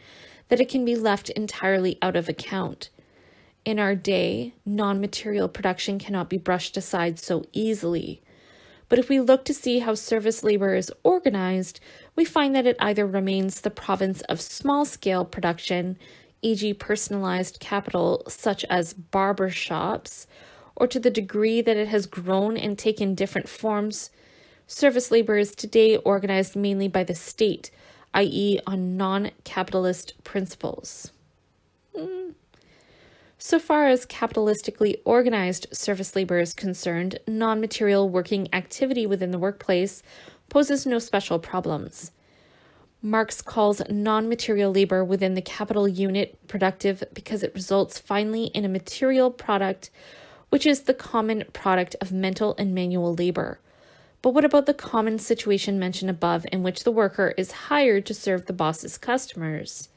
A: that it can be left entirely out of account. In our day, non material production cannot be brushed aside so easily. But if we look to see how service labor is organized, we find that it either remains the province of small scale production, e.g., personalized capital such as barber shops, or to the degree that it has grown and taken different forms. Service labor is today organized mainly by the state, i.e., on non capitalist principles. Mm. So far as capitalistically organized service labor is concerned, non material working activity within the workplace poses no special problems. Marx calls non material labor within the capital unit productive because it results finally in a material product, which is the common product of mental and manual labor. But what about the common situation mentioned above in which the worker is hired to serve the boss's customers?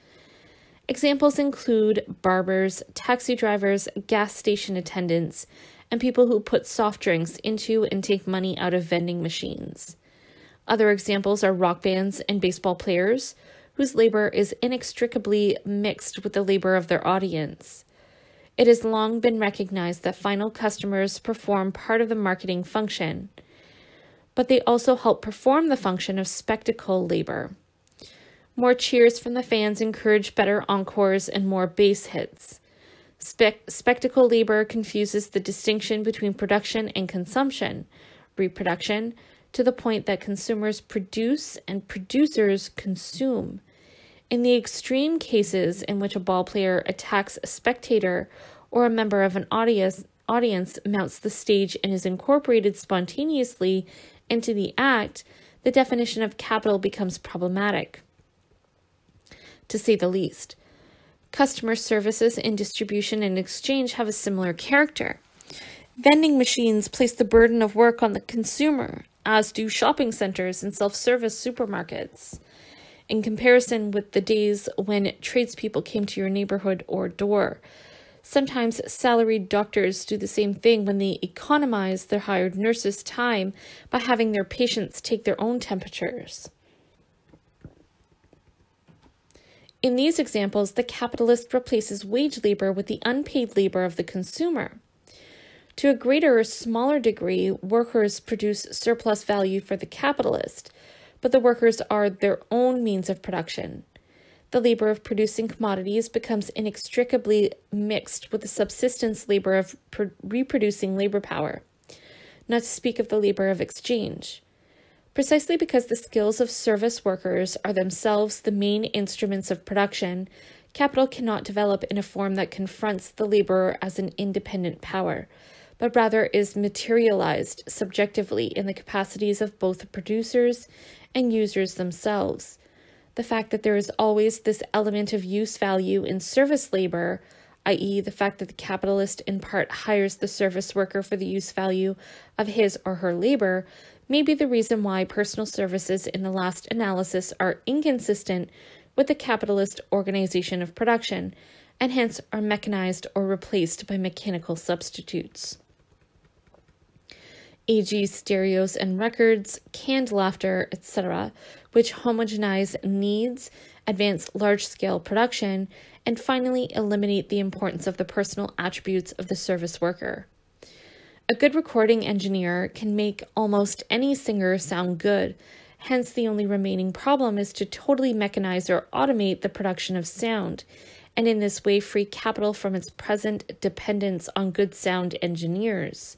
A: Examples include barbers, taxi drivers, gas station attendants, and people who put soft drinks into and take money out of vending machines. Other examples are rock bands and baseball players, whose labor is inextricably mixed with the labor of their audience. It has long been recognized that final customers perform part of the marketing function but they also help perform the function of spectacle labor. More cheers from the fans encourage better encores and more base hits. Spe- spectacle labor confuses the distinction between production and consumption, reproduction, to the point that consumers produce and producers consume. In the extreme cases in which a ball player attacks a spectator or a member of an audience, audience mounts the stage and is incorporated spontaneously into the act, the definition of capital becomes problematic, to say the least. Customer services in distribution and exchange have a similar character. Vending machines place the burden of work on the consumer, as do shopping centers and self service supermarkets. In comparison with the days when tradespeople came to your neighborhood or door, Sometimes salaried doctors do the same thing when they economize their hired nurses' time by having their patients take their own temperatures. In these examples, the capitalist replaces wage labor with the unpaid labor of the consumer. To a greater or smaller degree, workers produce surplus value for the capitalist, but the workers are their own means of production the labor of producing commodities becomes inextricably mixed with the subsistence labor of reproducing labor power, not to speak of the labor of exchange. Precisely because the skills of service workers are themselves the main instruments of production, capital cannot develop in a form that confronts the laborer as an independent power, but rather is materialized subjectively in the capacities of both the producers and users themselves the fact that there is always this element of use value in service labor, i.e., the fact that the capitalist in part hires the service worker for the use value of his or her labor, may be the reason why personal services in the last analysis are inconsistent with the capitalist organization of production and hence are mechanized or replaced by mechanical substitutes e.g., stereos and records, canned laughter, etc., which homogenize needs, advance large scale production, and finally eliminate the importance of the personal attributes of the service worker. A good recording engineer can make almost any singer sound good, hence, the only remaining problem is to totally mechanize or automate the production of sound, and in this way free capital from its present dependence on good sound engineers.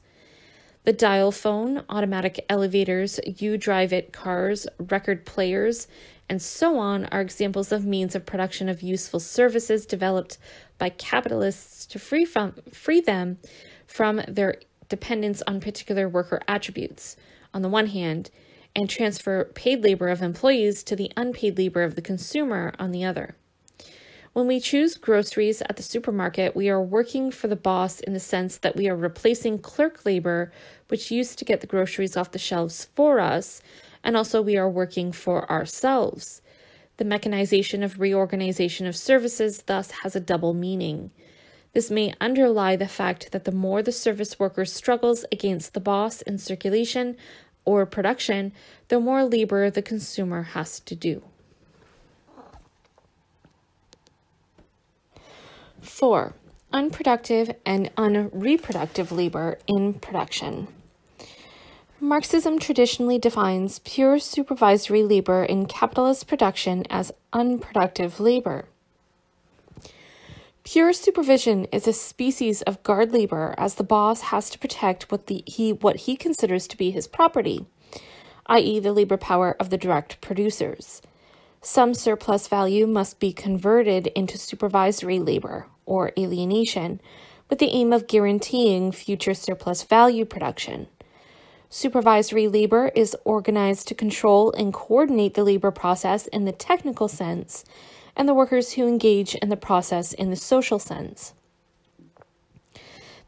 A: The dial phone, automatic elevators, U drive it cars, record players, and so on are examples of means of production of useful services developed by capitalists to free, from, free them from their dependence on particular worker attributes, on the one hand, and transfer paid labor of employees to the unpaid labor of the consumer on the other. When we choose groceries at the supermarket, we are working for the boss in the sense that we are replacing clerk labor, which used to get the groceries off the shelves for us, and also we are working for ourselves. The mechanization of reorganization of services thus has a double meaning. This may underlie the fact that the more the service worker struggles against the boss in circulation or production, the more labor the consumer has to do. 4. Unproductive and unreproductive labor in production. Marxism traditionally defines pure supervisory labor in capitalist production as unproductive labor. Pure supervision is a species of guard labor as the boss has to protect what, the, he, what he considers to be his property, i.e., the labor power of the direct producers. Some surplus value must be converted into supervisory labor, or alienation, with the aim of guaranteeing future surplus value production. Supervisory labor is organized to control and coordinate the labor process in the technical sense, and the workers who engage in the process in the social sense.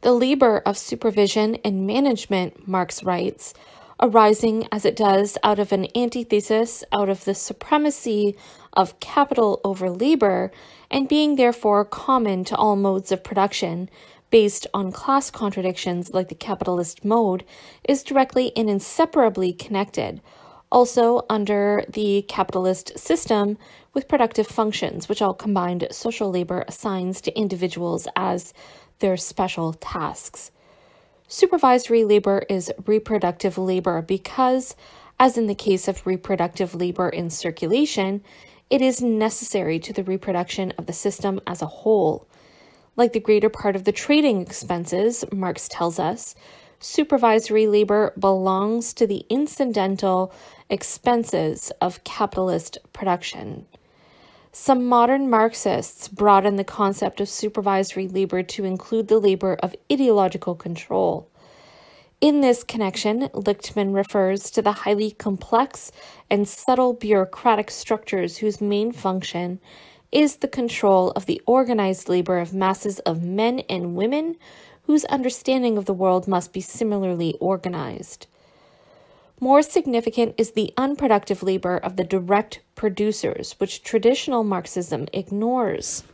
A: The labor of supervision and management, Marx writes, arising as it does out of an antithesis, out of the supremacy of capital over labor, and being therefore common to all modes of production, based on class contradictions like the capitalist mode, is directly and inseparably connected, also under the capitalist system, with productive functions, which all combined social labor assigns to individuals as their special tasks. Supervisory labor is reproductive labor because, as in the case of reproductive labor in circulation, it is necessary to the reproduction of the system as a whole. Like the greater part of the trading expenses, Marx tells us, supervisory labor belongs to the incidental expenses of capitalist production. Some modern Marxists broaden the concept of supervisory labor to include the labor of ideological control. In this connection, Lichtman refers to the highly complex and subtle bureaucratic structures whose main function is the control of the organized labor of masses of men and women whose understanding of the world must be similarly organized. More significant is the unproductive labor of the direct producers, which traditional Marxism ignores.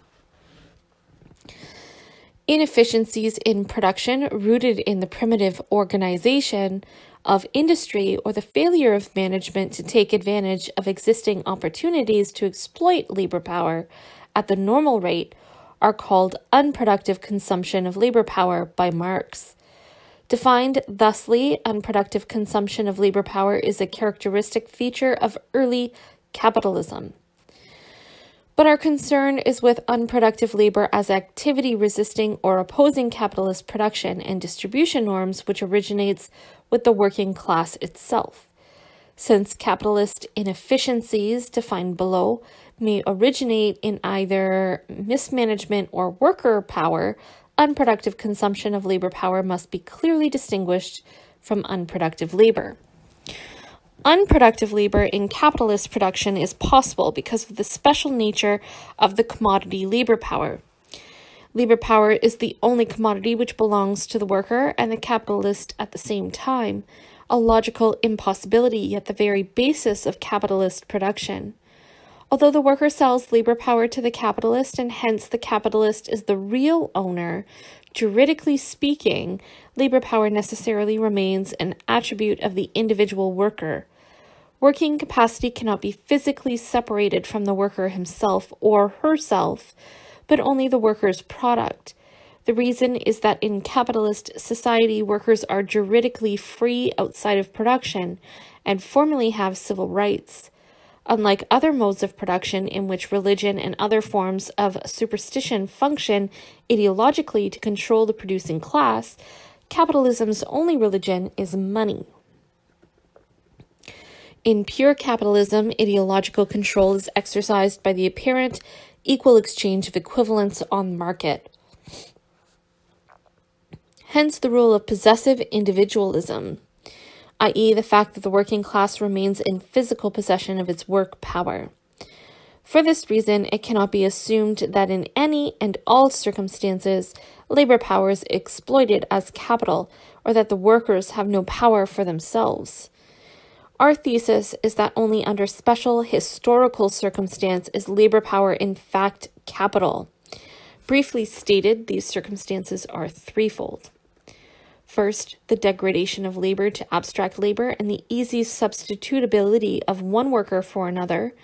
A: Inefficiencies in production rooted in the primitive organization of industry or the failure of management to take advantage of existing opportunities to exploit labor power at the normal rate are called unproductive consumption of labor power by Marx. Defined thusly, unproductive consumption of labor power is a characteristic feature of early capitalism. But our concern is with unproductive labor as activity resisting or opposing capitalist production and distribution norms, which originates with the working class itself. Since capitalist inefficiencies, defined below, may originate in either mismanagement or worker power, unproductive consumption of labor power must be clearly distinguished from unproductive labor. Unproductive labor in capitalist production is possible because of the special nature of the commodity labor power. Labor power is the only commodity which belongs to the worker and the capitalist at the same time, a logical impossibility at the very basis of capitalist production. Although the worker sells labor power to the capitalist and hence the capitalist is the real owner, juridically speaking, labor power necessarily remains an attribute of the individual worker. Working capacity cannot be physically separated from the worker himself or herself, but only the worker's product. The reason is that in capitalist society, workers are juridically free outside of production and formally have civil rights. Unlike other modes of production in which religion and other forms of superstition function ideologically to control the producing class, capitalism's only religion is money. In pure capitalism, ideological control is exercised by the apparent equal exchange of equivalents on the market. Hence, the rule of possessive individualism, i.e., the fact that the working class remains in physical possession of its work power. For this reason, it cannot be assumed that in any and all circumstances, labor power is exploited as capital, or that the workers have no power for themselves. Our thesis is that only under special historical circumstance is labor power in fact capital. Briefly stated, these circumstances are threefold. First, the degradation of labor to abstract labor and the easy substitutability of one worker for another.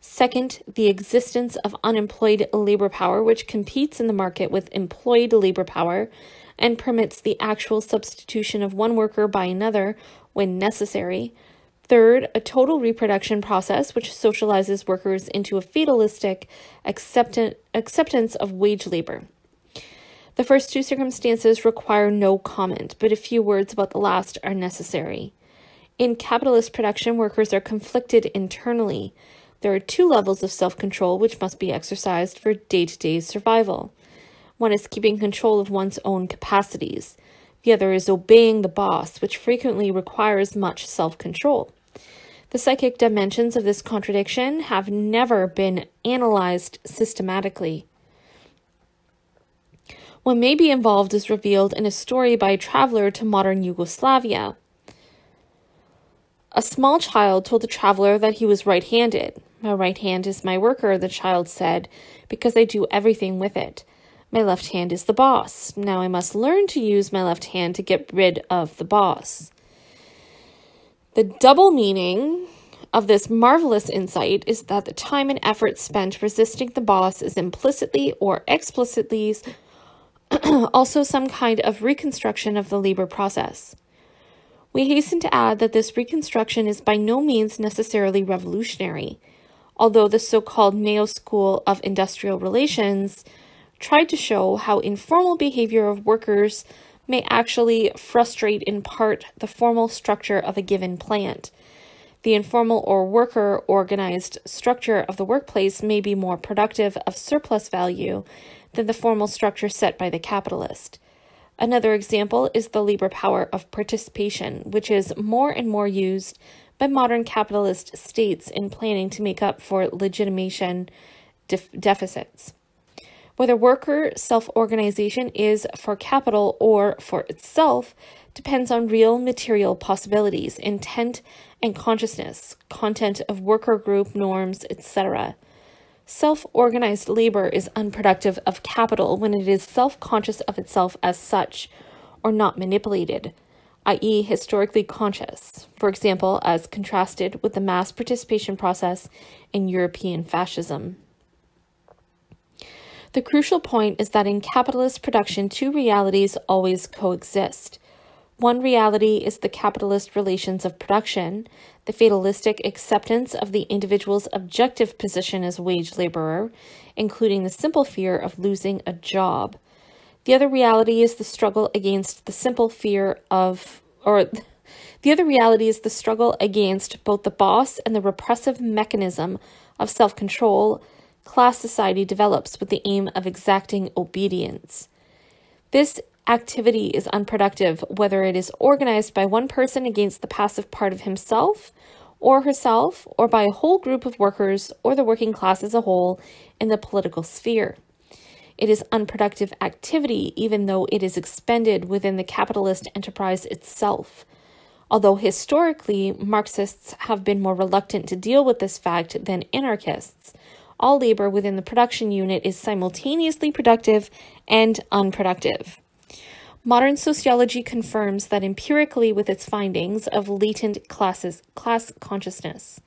A: Second, the existence of unemployed labor power, which competes in the market with employed labor power and permits the actual substitution of one worker by another when necessary. Third, a total reproduction process which socializes workers into a fatalistic acceptance of wage labor. The first two circumstances require no comment, but a few words about the last are necessary. In capitalist production, workers are conflicted internally. There are two levels of self control which must be exercised for day to day survival. One is keeping control of one's own capacities. The other is obeying the boss, which frequently requires much self control. The psychic dimensions of this contradiction have never been analyzed systematically. What may be involved is revealed in a story by a traveler to modern Yugoslavia. A small child told the traveler that he was right handed. My right hand is my worker, the child said, because I do everything with it. My left hand is the boss. Now I must learn to use my left hand to get rid of the boss. The double meaning of this marvelous insight is that the time and effort spent resisting the boss is implicitly or explicitly also some kind of reconstruction of the labor process. We hasten to add that this reconstruction is by no means necessarily revolutionary, although the so called Mayo School of Industrial Relations tried to show how informal behavior of workers may actually frustrate in part the formal structure of a given plant. The informal or worker organized structure of the workplace may be more productive of surplus value than the formal structure set by the capitalist. Another example is the labor power of participation, which is more and more used by modern capitalist states in planning to make up for legitimation def deficits. Whether worker self organization is for capital or for itself depends on real material possibilities, intent and consciousness, content of worker group norms, etc. Self organized labor is unproductive of capital when it is self conscious of itself as such or not manipulated, i.e., historically conscious, for example, as contrasted with the mass participation process in European fascism. The crucial point is that in capitalist production, two realities always coexist. One reality is the capitalist relations of production, the fatalistic acceptance of the individual's objective position as wage laborer, including the simple fear of losing a job. The other reality is the struggle against the simple fear of, or the other reality is the struggle against both the boss and the repressive mechanism of self control class society develops with the aim of exacting obedience. This activity is unproductive, whether it is organized by one person against the passive part of himself or herself, or by a whole group of workers or the working class as a whole in the political sphere. It is unproductive activity, even though it is expended within the capitalist enterprise itself. Although historically, Marxists have been more reluctant to deal with this fact than anarchists, all labor within the production unit is simultaneously productive and unproductive. Modern sociology confirms that empirically with its findings of latent classes, class consciousness.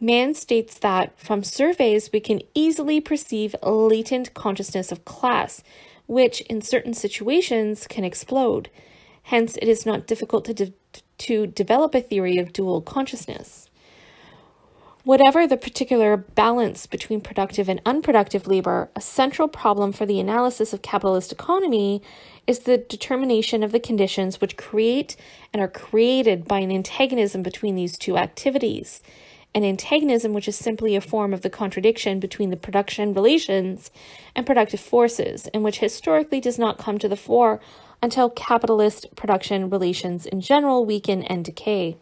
A: Mann states that from surveys we can easily perceive latent consciousness of class, which in certain situations can explode. Hence, it is not difficult to, de to develop a theory of dual consciousness. Whatever the particular balance between productive and unproductive labor, a central problem for the analysis of capitalist economy is the determination of the conditions which create and are created by an antagonism between these two activities. An antagonism which is simply a form of the contradiction between the production relations and productive forces, and which historically does not come to the fore until capitalist production relations in general weaken and decay.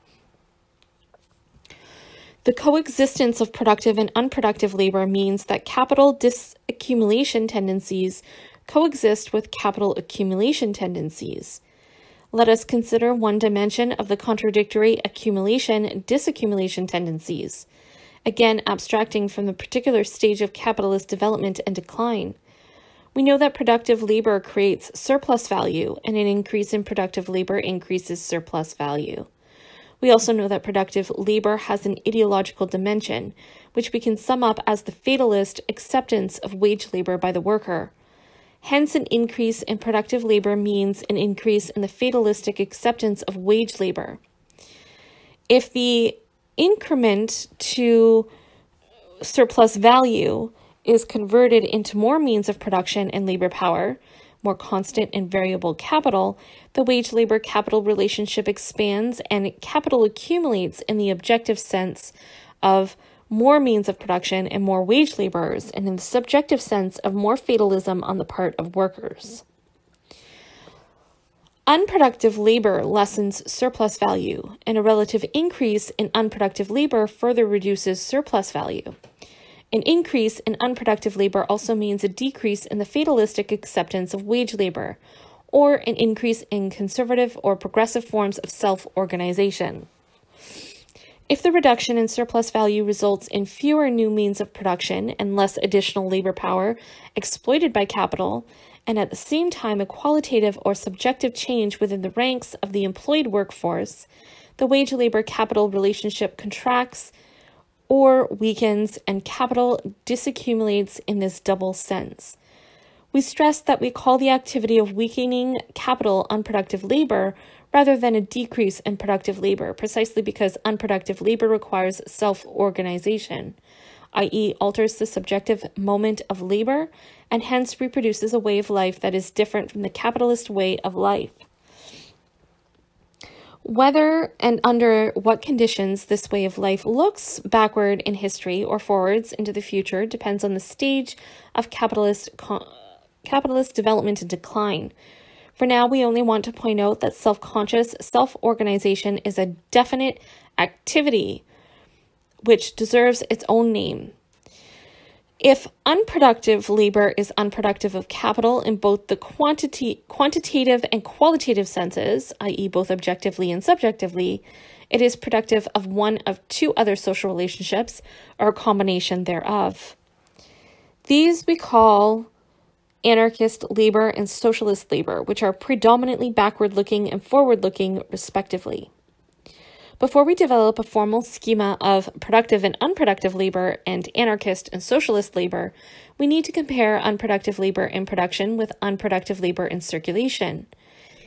A: The coexistence of productive and unproductive labor means that capital disaccumulation tendencies coexist with capital accumulation tendencies. Let us consider one dimension of the contradictory accumulation disaccumulation tendencies, again abstracting from the particular stage of capitalist development and decline. We know that productive labor creates surplus value, and an increase in productive labor increases surplus value. We also know that productive labor has an ideological dimension, which we can sum up as the fatalist acceptance of wage labor by the worker. Hence, an increase in productive labor means an increase in the fatalistic acceptance of wage labor. If the increment to surplus value is converted into more means of production and labor power, more constant and variable capital, the wage labor capital relationship expands and capital accumulates in the objective sense of more means of production and more wage laborers, and in the subjective sense of more fatalism on the part of workers. Unproductive labor lessens surplus value, and a relative increase in unproductive labor further reduces surplus value. An increase in unproductive labor also means a decrease in the fatalistic acceptance of wage labor, or an increase in conservative or progressive forms of self organization. If the reduction in surplus value results in fewer new means of production and less additional labor power exploited by capital, and at the same time a qualitative or subjective change within the ranks of the employed workforce, the wage labor capital relationship contracts or weakens, and capital disaccumulates in this double sense. We stress that we call the activity of weakening capital unproductive labor rather than a decrease in productive labor, precisely because unproductive labor requires self organization, i.e., alters the subjective moment of labor and hence reproduces a way of life that is different from the capitalist way of life. Whether and under what conditions this way of life looks backward in history or forwards into the future depends on the stage of capitalist capitalist development and decline. For now, we only want to point out that self-conscious self-organization is a definite activity which deserves its own name. If unproductive labor is unproductive of capital in both the quantity, quantitative and qualitative senses, i.e., both objectively and subjectively, it is productive of one of two other social relationships or a combination thereof. These we call anarchist labor and socialist labor, which are predominantly backward looking and forward looking, respectively. Before we develop a formal schema of productive and unproductive labor and anarchist and socialist labor, we need to compare unproductive labor in production with unproductive labor in circulation.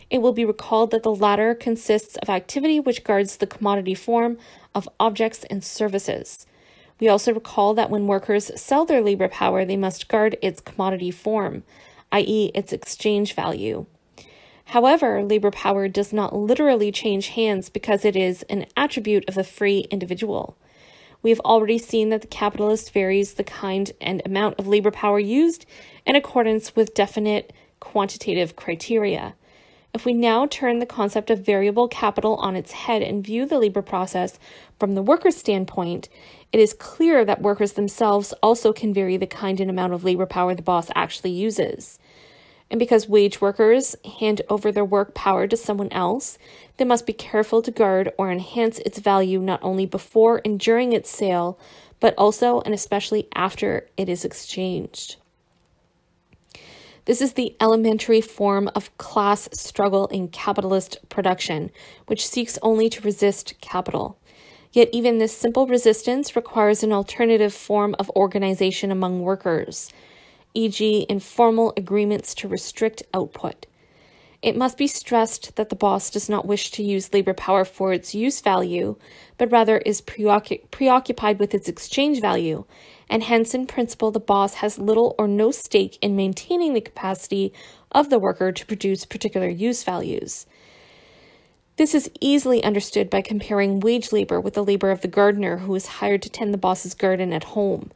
A: It will be recalled that the latter consists of activity which guards the commodity form of objects and services. We also recall that when workers sell their labor power, they must guard its commodity form, i.e., its exchange value. However, labor power does not literally change hands because it is an attribute of the free individual. We have already seen that the capitalist varies the kind and amount of labor power used in accordance with definite quantitative criteria. If we now turn the concept of variable capital on its head and view the labor process from the worker's standpoint, it is clear that workers themselves also can vary the kind and amount of labor power the boss actually uses. And because wage workers hand over their work power to someone else, they must be careful to guard or enhance its value not only before and during its sale, but also and especially after it is exchanged. This is the elementary form of class struggle in capitalist production, which seeks only to resist capital. Yet, even this simple resistance requires an alternative form of organization among workers e.g., informal agreements to restrict output. It must be stressed that the boss does not wish to use labor power for its use value, but rather is preoccupied with its exchange value, and hence, in principle, the boss has little or no stake in maintaining the capacity of the worker to produce particular use values. This is easily understood by comparing wage labor with the labor of the gardener who is hired to tend the boss's garden at home.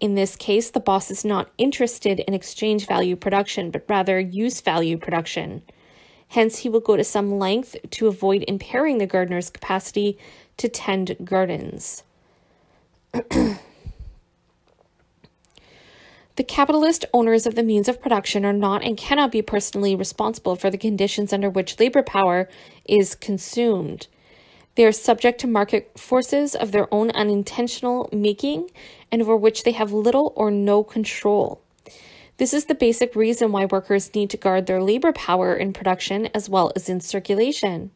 A: In this case, the boss is not interested in exchange value production, but rather use value production. Hence, he will go to some length to avoid impairing the gardener's capacity to tend gardens. the capitalist owners of the means of production are not and cannot be personally responsible for the conditions under which labor power is consumed. They are subject to market forces of their own unintentional making and over which they have little or no control. This is the basic reason why workers need to guard their labor power in production as well as in circulation.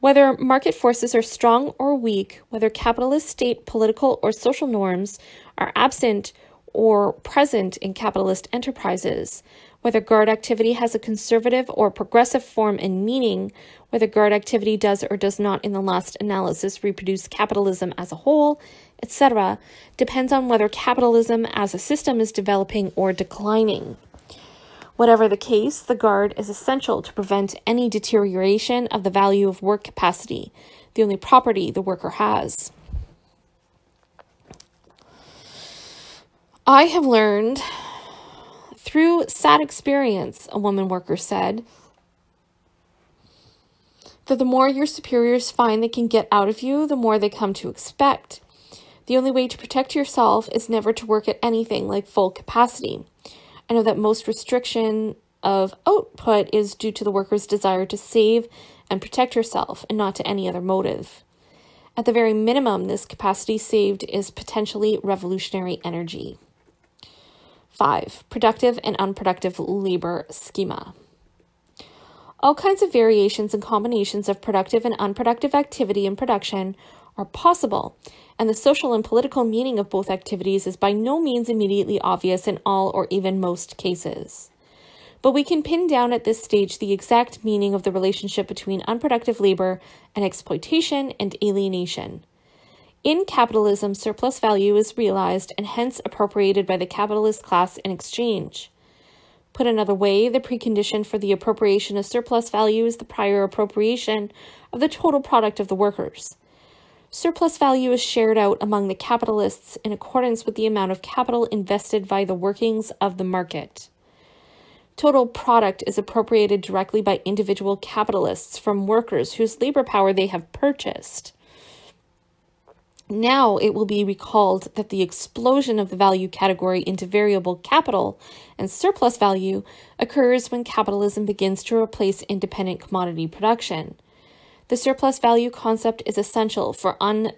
A: Whether market forces are strong or weak, whether capitalist state political or social norms are absent or present in capitalist enterprises, whether guard activity has a conservative or progressive form and meaning, whether guard activity does or does not, in the last analysis, reproduce capitalism as a whole, etc., depends on whether capitalism as a system is developing or declining. Whatever the case, the guard is essential to prevent any deterioration of the value of work capacity, the only property the worker has. I have learned through sad experience, a woman worker said, that the more your superiors find they can get out of you, the more they come to expect. The only way to protect yourself is never to work at anything like full capacity. I know that most restriction of output is due to the worker's desire to save and protect herself and not to any other motive. At the very minimum, this capacity saved is potentially revolutionary energy. 5. Productive and unproductive labor schema. All kinds of variations and combinations of productive and unproductive activity and production are possible, and the social and political meaning of both activities is by no means immediately obvious in all or even most cases. But we can pin down at this stage the exact meaning of the relationship between unproductive labor and exploitation and alienation. In capitalism, surplus value is realized and hence appropriated by the capitalist class in exchange. Put another way, the precondition for the appropriation of surplus value is the prior appropriation of the total product of the workers. Surplus value is shared out among the capitalists in accordance with the amount of capital invested by the workings of the market. Total product is appropriated directly by individual capitalists from workers whose labor power they have purchased. Now it will be recalled that the explosion of the value category into variable capital and surplus value occurs when capitalism begins to replace independent commodity production. The surplus value concept is essential for un,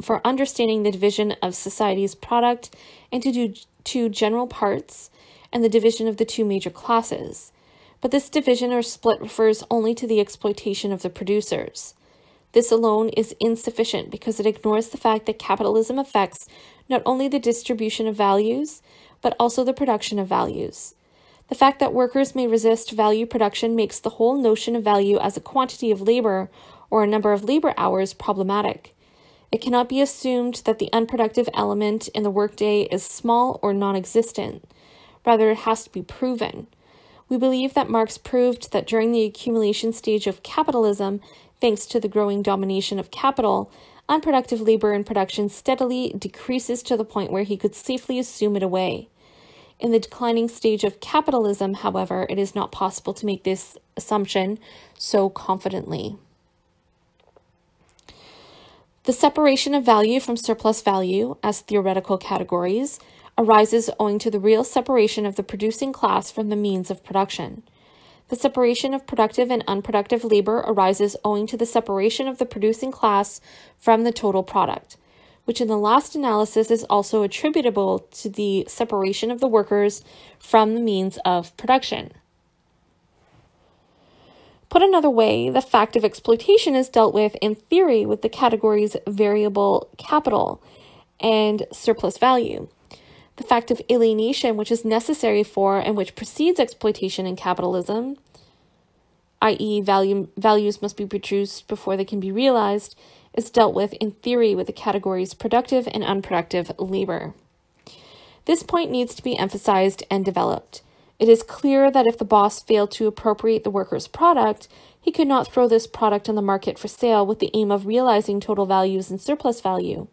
A: for understanding the division of society's product into two general parts and the division of the two major classes. But this division or split refers only to the exploitation of the producers. This alone is insufficient because it ignores the fact that capitalism affects not only the distribution of values, but also the production of values. The fact that workers may resist value production makes the whole notion of value as a quantity of labor or a number of labor hours problematic. It cannot be assumed that the unproductive element in the workday is small or non existent. Rather, it has to be proven. We believe that Marx proved that during the accumulation stage of capitalism, thanks to the growing domination of capital, unproductive labor in production steadily decreases to the point where he could safely assume it away. In the declining stage of capitalism, however, it is not possible to make this assumption so confidently. The separation of value from surplus value as theoretical categories arises owing to the real separation of the producing class from the means of production. The separation of productive and unproductive labor arises owing to the separation of the producing class from the total product, which in the last analysis is also attributable to the separation of the workers from the means of production. Put another way, the fact of exploitation is dealt with in theory with the categories variable capital and surplus value. The fact of alienation, which is necessary for and which precedes exploitation in capitalism, i.e., value, values must be produced before they can be realized, is dealt with in theory with the categories productive and unproductive labor. This point needs to be emphasized and developed. It is clear that if the boss failed to appropriate the worker's product, he could not throw this product on the market for sale with the aim of realizing total values and surplus value.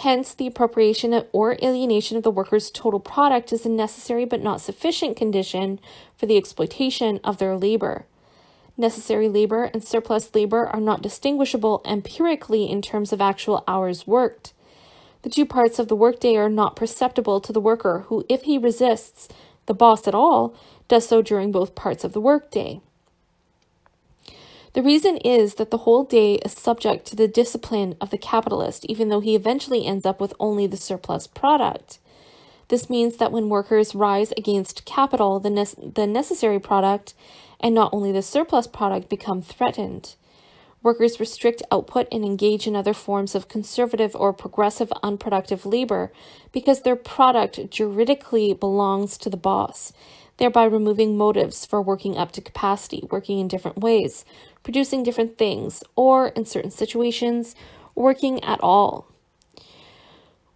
A: Hence, the appropriation or alienation of the worker's total product is a necessary but not sufficient condition for the exploitation of their labor. Necessary labor and surplus labor are not distinguishable empirically in terms of actual hours worked. The two parts of the workday are not perceptible to the worker, who, if he resists the boss at all, does so during both parts of the workday. The reason is that the whole day is subject to the discipline of the capitalist, even though he eventually ends up with only the surplus product. This means that when workers rise against capital, the, ne- the necessary product and not only the surplus product become threatened. Workers restrict output and engage in other forms of conservative or progressive unproductive labor because their product juridically belongs to the boss, thereby removing motives for working up to capacity, working in different ways, producing different things, or, in certain situations, working at all.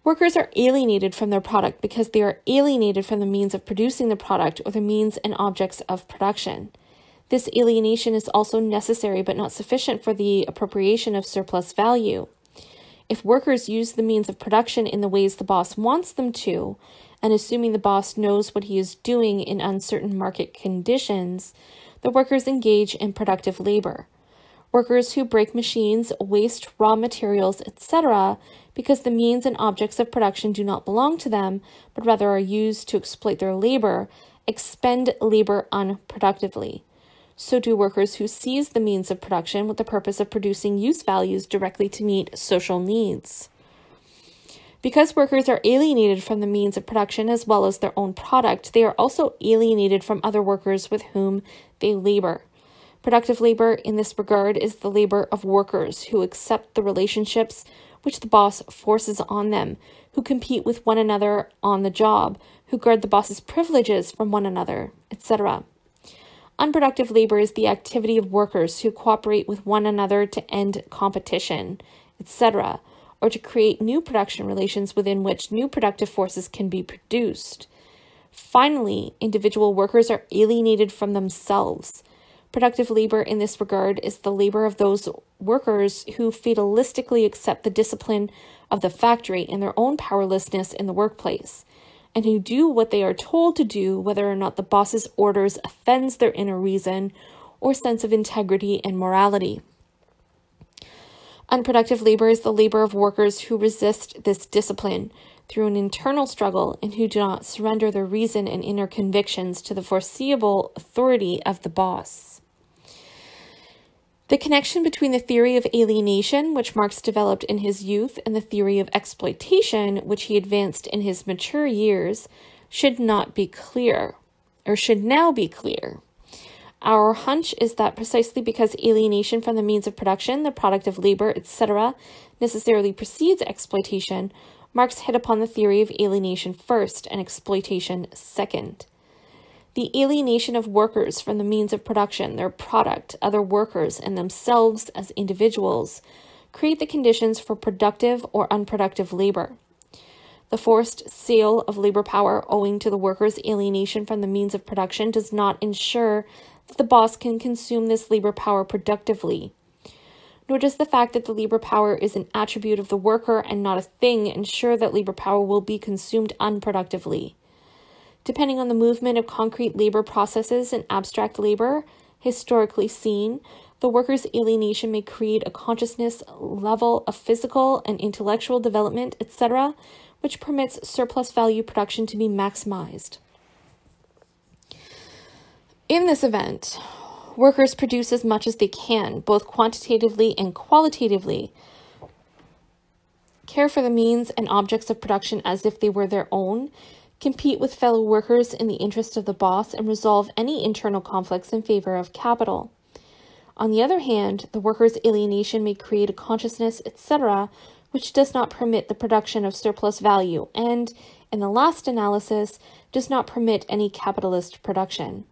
A: Workers are alienated from their product because they are alienated from the means of producing the product or the means and objects of production. This alienation is also necessary but not sufficient for the appropriation of surplus value. If workers use the means of production in the ways the boss wants them to, and assuming the boss knows what he is doing in uncertain market conditions, the workers engage in productive labor. Workers who break machines, waste raw materials, etc., because the means and objects of production do not belong to them, but rather are used to exploit their labor, expend labor unproductively so do workers who seize the means of production with the purpose of producing use values directly to meet social needs. Because workers are alienated from the means of production as well as their own product, they are also alienated from other workers with whom they labor. Productive labor in this regard is the labor of workers who accept the relationships which the boss forces on them, who compete with one another on the job, who guard the boss's privileges from one another, etc. Unproductive labor is the activity of workers who cooperate with one another to end competition, etc., or to create new production relations within which new productive forces can be produced. Finally, individual workers are alienated from themselves. Productive labor in this regard is the labor of those workers who fatalistically accept the discipline of the factory and their own powerlessness in the workplace and who do what they are told to do, whether or not the boss's orders offends their inner reason or sense of integrity and morality. Unproductive labor is the labor of workers who resist this discipline through an internal struggle and who do not surrender their reason and inner convictions to the foreseeable authority of the boss. The connection between the theory of alienation, which Marx developed in his youth, and the theory of exploitation, which he advanced in his mature years, should not be clear, or should now be clear. Our hunch is that precisely because alienation from the means of production, the product of labor, etc., necessarily precedes exploitation, Marx hit upon the theory of alienation first and exploitation second. The alienation of workers from the means of production, their product, other workers, and themselves as individuals create the conditions for productive or unproductive labor. The forced sale of labor power owing to the workers' alienation from the means of production does not ensure the boss can consume this labor power productively. Nor does the fact that the labor power is an attribute of the worker and not a thing ensure that labor power will be consumed unproductively. Depending on the movement of concrete labor processes and abstract labor, historically seen, the worker's alienation may create a consciousness level of physical and intellectual development, etc., which permits surplus value production to be maximized. In this event, workers produce as much as they can, both quantitatively and qualitatively, care for the means and objects of production as if they were their own, compete with fellow workers in the interest of the boss, and resolve any internal conflicts in favor of capital. On the other hand, the worker's alienation may create a consciousness, etc., which does not permit the production of surplus value, and, in the last analysis does not permit any capitalist production.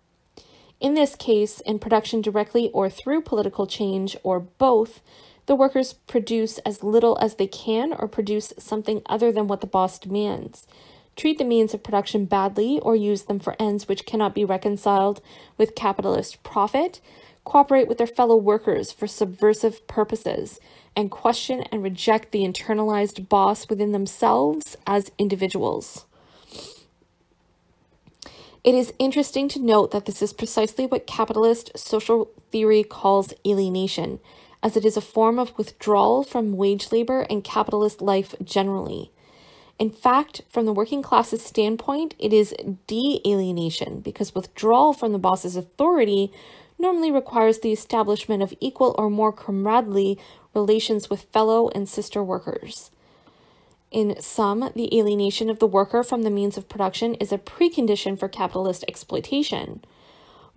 A: In this case, in production directly or through political change or both, the workers produce as little as they can or produce something other than what the boss demands. Treat the means of production badly or use them for ends which cannot be reconciled with capitalist profit. Cooperate with their fellow workers for subversive purposes and question and reject the internalized boss within themselves as individuals. It is interesting to note that this is precisely what capitalist social theory calls alienation, as it is a form of withdrawal from wage labor and capitalist life generally. In fact, from the working class's standpoint, it is de alienation because withdrawal from the boss's authority normally requires the establishment of equal or more comradely relations with fellow and sister workers. In sum, the alienation of the worker from the means of production is a precondition for capitalist exploitation,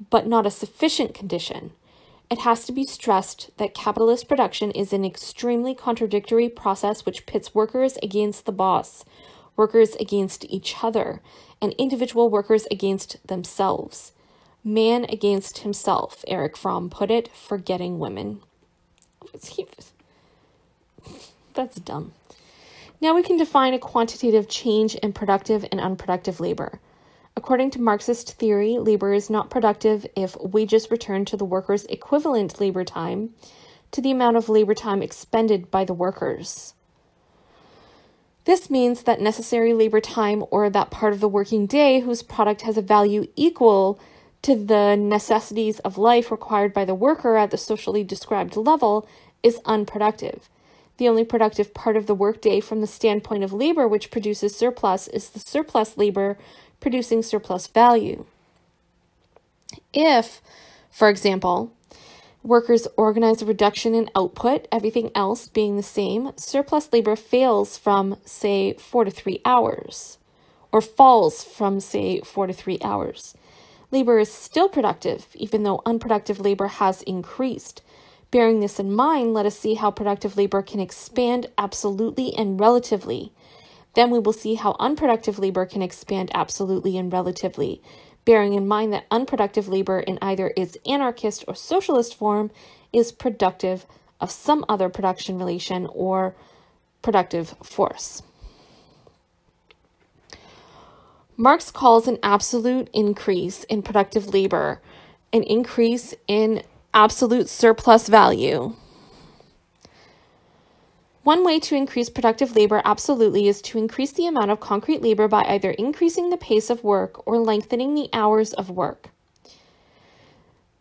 A: but not a sufficient condition. It has to be stressed that capitalist production is an extremely contradictory process which pits workers against the boss, workers against each other, and individual workers against themselves. Man against himself, Erich Fromm put it, forgetting women. That's dumb. Now we can define a quantitative change in productive and unproductive labor. According to Marxist theory, labor is not productive if wages return to the worker's equivalent labor time to the amount of labor time expended by the workers. This means that necessary labor time, or that part of the working day whose product has a value equal to the necessities of life required by the worker at the socially described level, is unproductive. The only productive part of the workday from the standpoint of labor which produces surplus is the surplus labor producing surplus value. If, for example, workers organize a reduction in output, everything else being the same, surplus labor fails from, say, four to three hours, or falls from, say, four to three hours. Labor is still productive, even though unproductive labor has increased. Bearing this in mind, let us see how productive labor can expand absolutely and relatively. Then we will see how unproductive labor can expand absolutely and relatively, bearing in mind that unproductive labor in either its anarchist or socialist form is productive of some other production relation or productive force. Marx calls an absolute increase in productive labor an increase in absolute surplus value. One way to increase productive labor absolutely is to increase the amount of concrete labor by either increasing the pace of work or lengthening the hours of work.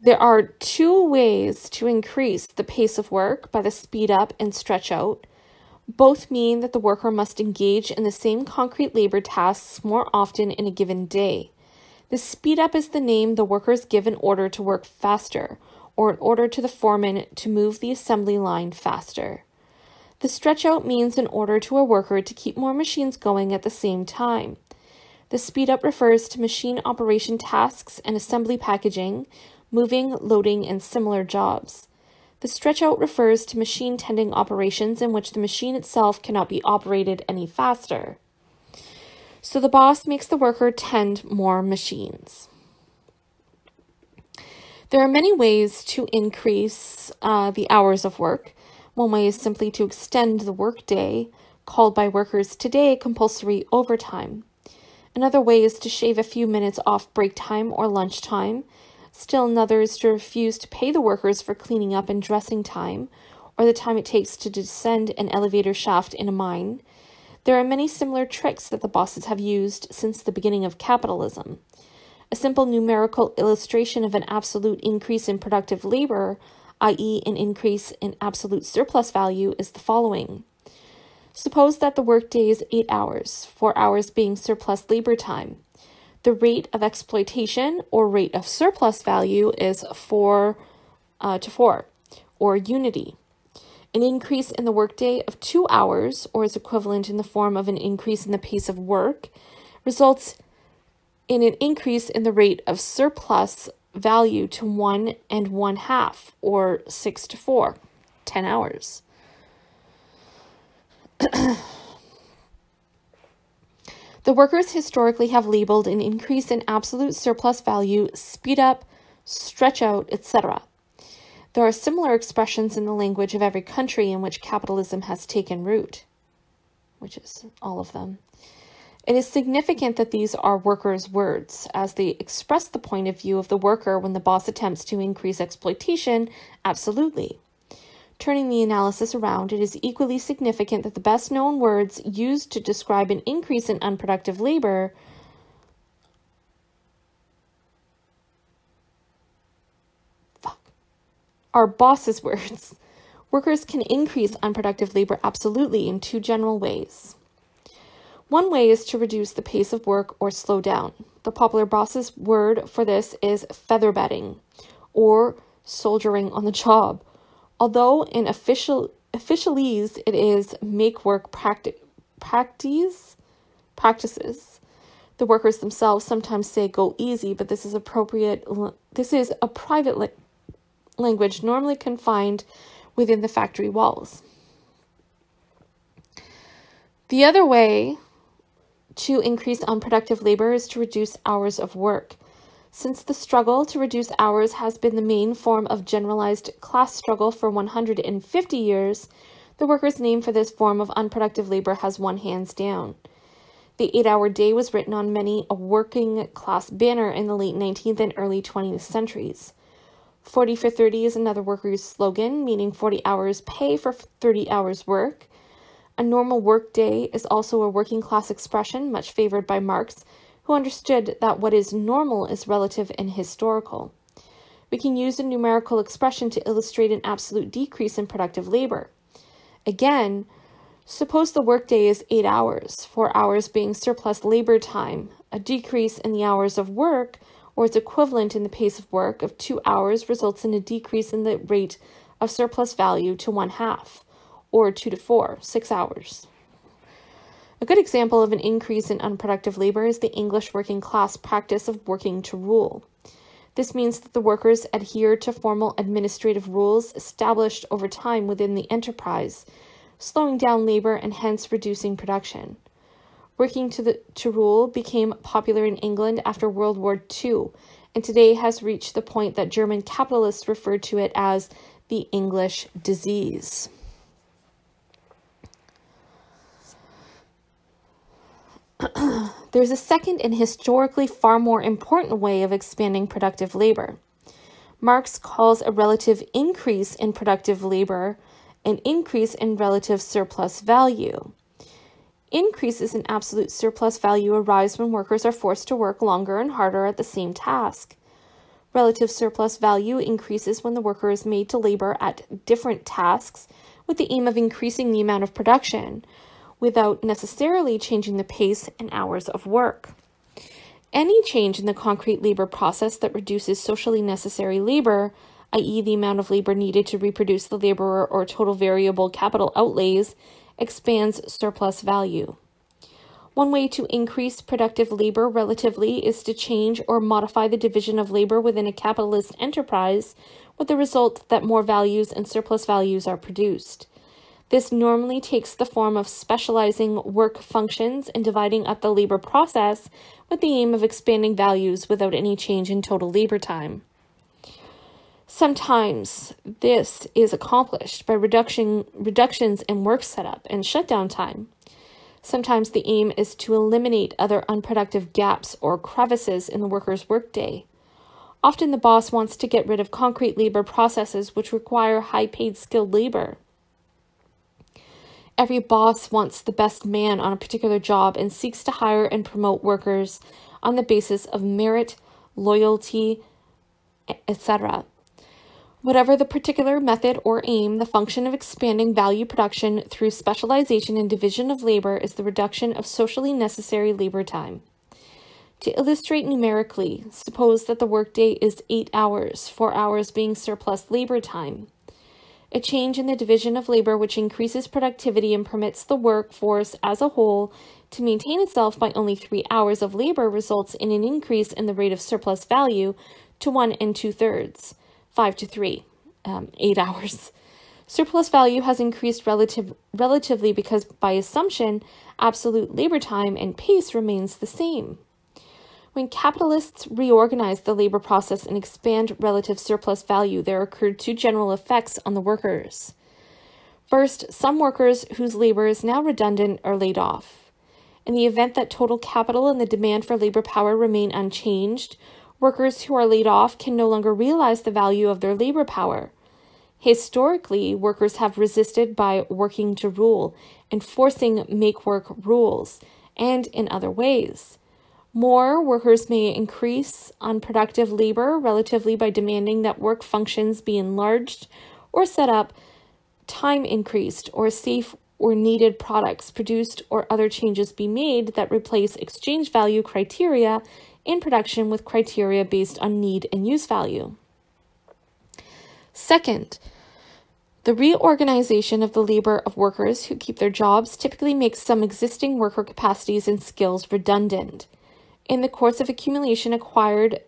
A: There are two ways to increase the pace of work by the speed up and stretch out. Both mean that the worker must engage in the same concrete labor tasks more often in a given day. The speed up is the name the workers give in order to work faster, or an order to the foreman to move the assembly line faster. The stretch out means an order to a worker to keep more machines going at the same time. The speed up refers to machine operation tasks and assembly packaging, moving, loading, and similar jobs. The stretch out refers to machine tending operations in which the machine itself cannot be operated any faster. So the boss makes the worker tend more machines. There are many ways to increase uh, the hours of work. One way is simply to extend the workday, called by workers today compulsory overtime. Another way is to shave a few minutes off break time or lunch time. Still another is to refuse to pay the workers for cleaning up and dressing time, or the time it takes to descend an elevator shaft in a mine. There are many similar tricks that the bosses have used since the beginning of capitalism. A simple numerical illustration of an absolute increase in productive labor, i.e., an increase in absolute surplus value, is the following. Suppose that the workday is 8 hours, 4 hours being surplus labor time. The rate of exploitation or rate of surplus value is 4 uh, to 4, or unity. An increase in the workday of 2 hours, or is equivalent in the form of an increase in the pace of work, results in an increase in the rate of surplus value to one and one half, or six to four, 10 hours. The workers historically have labeled an increase in absolute surplus value speed up, stretch out, etc. There are similar expressions in the language of every country in which capitalism has taken root, which is all of them. It is significant that these are workers' words, as they express the point of view of the worker when the boss attempts to increase exploitation, absolutely. Turning the analysis around, it is equally significant that the best known words used to describe an increase in unproductive labor fuck, are bosses' words. Workers can increase unproductive labor absolutely in two general ways. One way is to reduce the pace of work or slow down. The popular boss's word for this is featherbedding or soldiering on the job Although in official officialese it is make work practice practice practices. The workers themselves sometimes say go easy, but this is appropriate this is a private la language normally confined within the factory walls. The other way to increase unproductive labor is to reduce hours of work. Since the struggle to reduce hours has been the main form of generalized class struggle for 150 years, the workers' name for this form of unproductive labor has won hands down. The eight hour day was written on many a working class banner in the late 19th and early 20th centuries. 40 for 30 is another workers' slogan, meaning 40 hours pay for 30 hours work. A normal work day is also a working class expression, much favored by Marx, who understood that what is normal is relative and historical. We can use a numerical expression to illustrate an absolute decrease in productive labor. Again, suppose the workday is eight hours, four hours being surplus labor time. A decrease in the hours of work, or its equivalent in the pace of work, of two hours results in a decrease in the rate of surplus value to one half, or two to four, six hours. A good example of an increase in unproductive labor is the English working class practice of working to rule. This means that the workers adhere to formal administrative rules established over time within the enterprise, slowing down labor and hence reducing production. Working to, the, to rule became popular in England after World War II and today has reached the point that German capitalists refer to it as the English disease. There's a second and historically far more important way of expanding productive labor. Marx calls a relative increase in productive labor an increase in relative surplus value. Increases in absolute surplus value arise when workers are forced to work longer and harder at the same task. Relative surplus value increases when the worker is made to labor at different tasks with the aim of increasing the amount of production, without necessarily changing the pace and hours of work. Any change in the concrete labor process that reduces socially necessary labor, i.e., the amount of labor needed to reproduce the laborer or total variable capital outlays, expands surplus value. One way to increase productive labor relatively is to change or modify the division of labor within a capitalist enterprise with the result that more values and surplus values are produced. This normally takes the form of specializing work functions and dividing up the labor process with the aim of expanding values without any change in total labor time. Sometimes this is accomplished by reduction, reductions in work setup and shutdown time. Sometimes the aim is to eliminate other unproductive gaps or crevices in the worker's workday. Often the boss wants to get rid of concrete labor processes which require high paid skilled labor. Every boss wants the best man on a particular job and seeks to hire and promote workers on the basis of merit, loyalty, etc. Whatever the particular method or aim, the function of expanding value production through specialization and division of labor is the reduction of socially necessary labor time. To illustrate numerically, suppose that the workday is 8 hours, 4 hours being surplus labor time. A change in the division of labor which increases productivity and permits the workforce as a whole to maintain itself by only three hours of labor results in an increase in the rate of surplus value to one and two thirds, five to three, um, eight hours. Surplus value has increased relative, relatively because, by assumption, absolute labor time and pace remains the same. When capitalists reorganize the labor process and expand relative surplus value, there occurred two general effects on the workers. First, some workers whose labor is now redundant are laid off. In the event that total capital and the demand for labor power remain unchanged, workers who are laid off can no longer realize the value of their labor power. Historically, workers have resisted by working to rule, enforcing make work rules, and in other ways. More workers may increase unproductive labor relatively by demanding that work functions be enlarged or set up, time increased, or safe or needed products produced or other changes be made that replace exchange value criteria in production with criteria based on need and use value. Second, the reorganization of the labor of workers who keep their jobs typically makes some existing worker capacities and skills redundant. In the course of accumulation acquired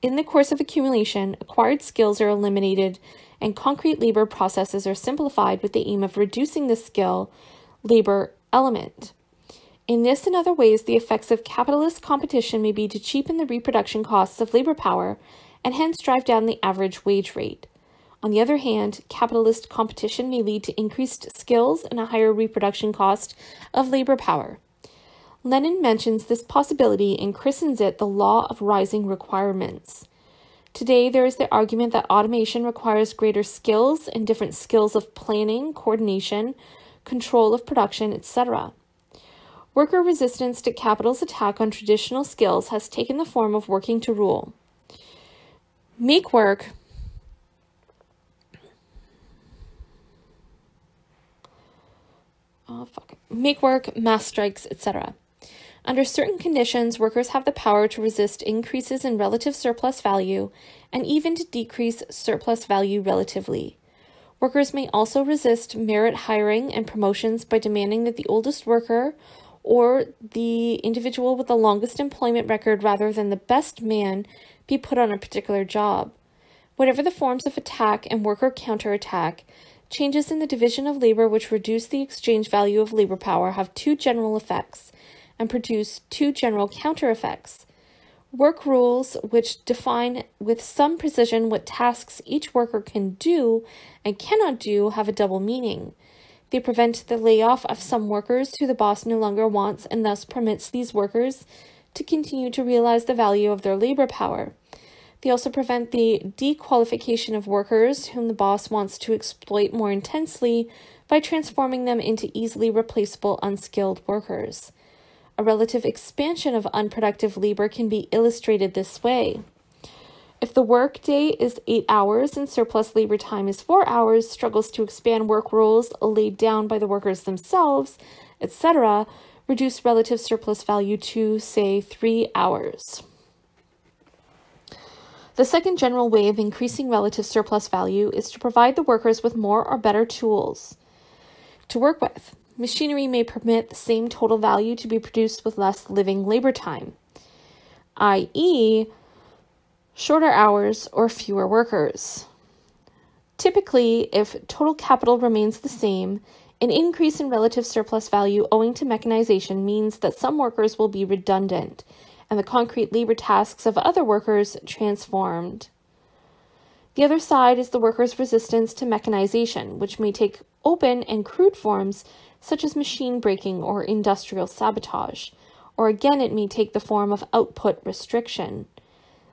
A: in the course of accumulation, acquired skills are eliminated and concrete labor processes are simplified with the aim of reducing the skill labor element. In this and other ways, the effects of capitalist competition may be to cheapen the reproduction costs of labor power and hence drive down the average wage rate. On the other hand, capitalist competition may lead to increased skills and a higher reproduction cost of labor power. Lenin mentions this possibility and christens it the law of rising requirements. Today, there is the argument that automation requires greater skills and different skills of planning, coordination, control of production, etc. Worker resistance to capital's attack on traditional skills has taken the form of working to rule. Make work oh, fuck. Make work, mass strikes, etc. Under certain conditions, workers have the power to resist increases in relative surplus value and even to decrease surplus value relatively. Workers may also resist merit hiring and promotions by demanding that the oldest worker or the individual with the longest employment record rather than the best man be put on a particular job. Whatever the forms of attack and worker counterattack, Changes in the division of labor which reduce the exchange value of labor power have two general effects and produce two general counter effects. Work rules, which define with some precision what tasks each worker can do and cannot do, have a double meaning. They prevent the layoff of some workers who the boss no longer wants and thus permits these workers to continue to realize the value of their labor power. They also prevent the dequalification of workers whom the boss wants to exploit more intensely by transforming them into easily replaceable unskilled workers. A relative expansion of unproductive labor can be illustrated this way. If the workday is eight hours and surplus labor time is four hours, struggles to expand work rules laid down by the workers themselves, etc., reduce relative surplus value to, say, three hours. The second general way of increasing relative surplus value is to provide the workers with more or better tools to work with. Machinery may permit the same total value to be produced with less living labor time, i.e., shorter hours or fewer workers. Typically, if total capital remains the same, an increase in relative surplus value owing to mechanization means that some workers will be redundant and the concrete labor tasks of other workers transformed. The other side is the workers' resistance to mechanization, which may take open and crude forms such as machine breaking or industrial sabotage, or again, it may take the form of output restriction.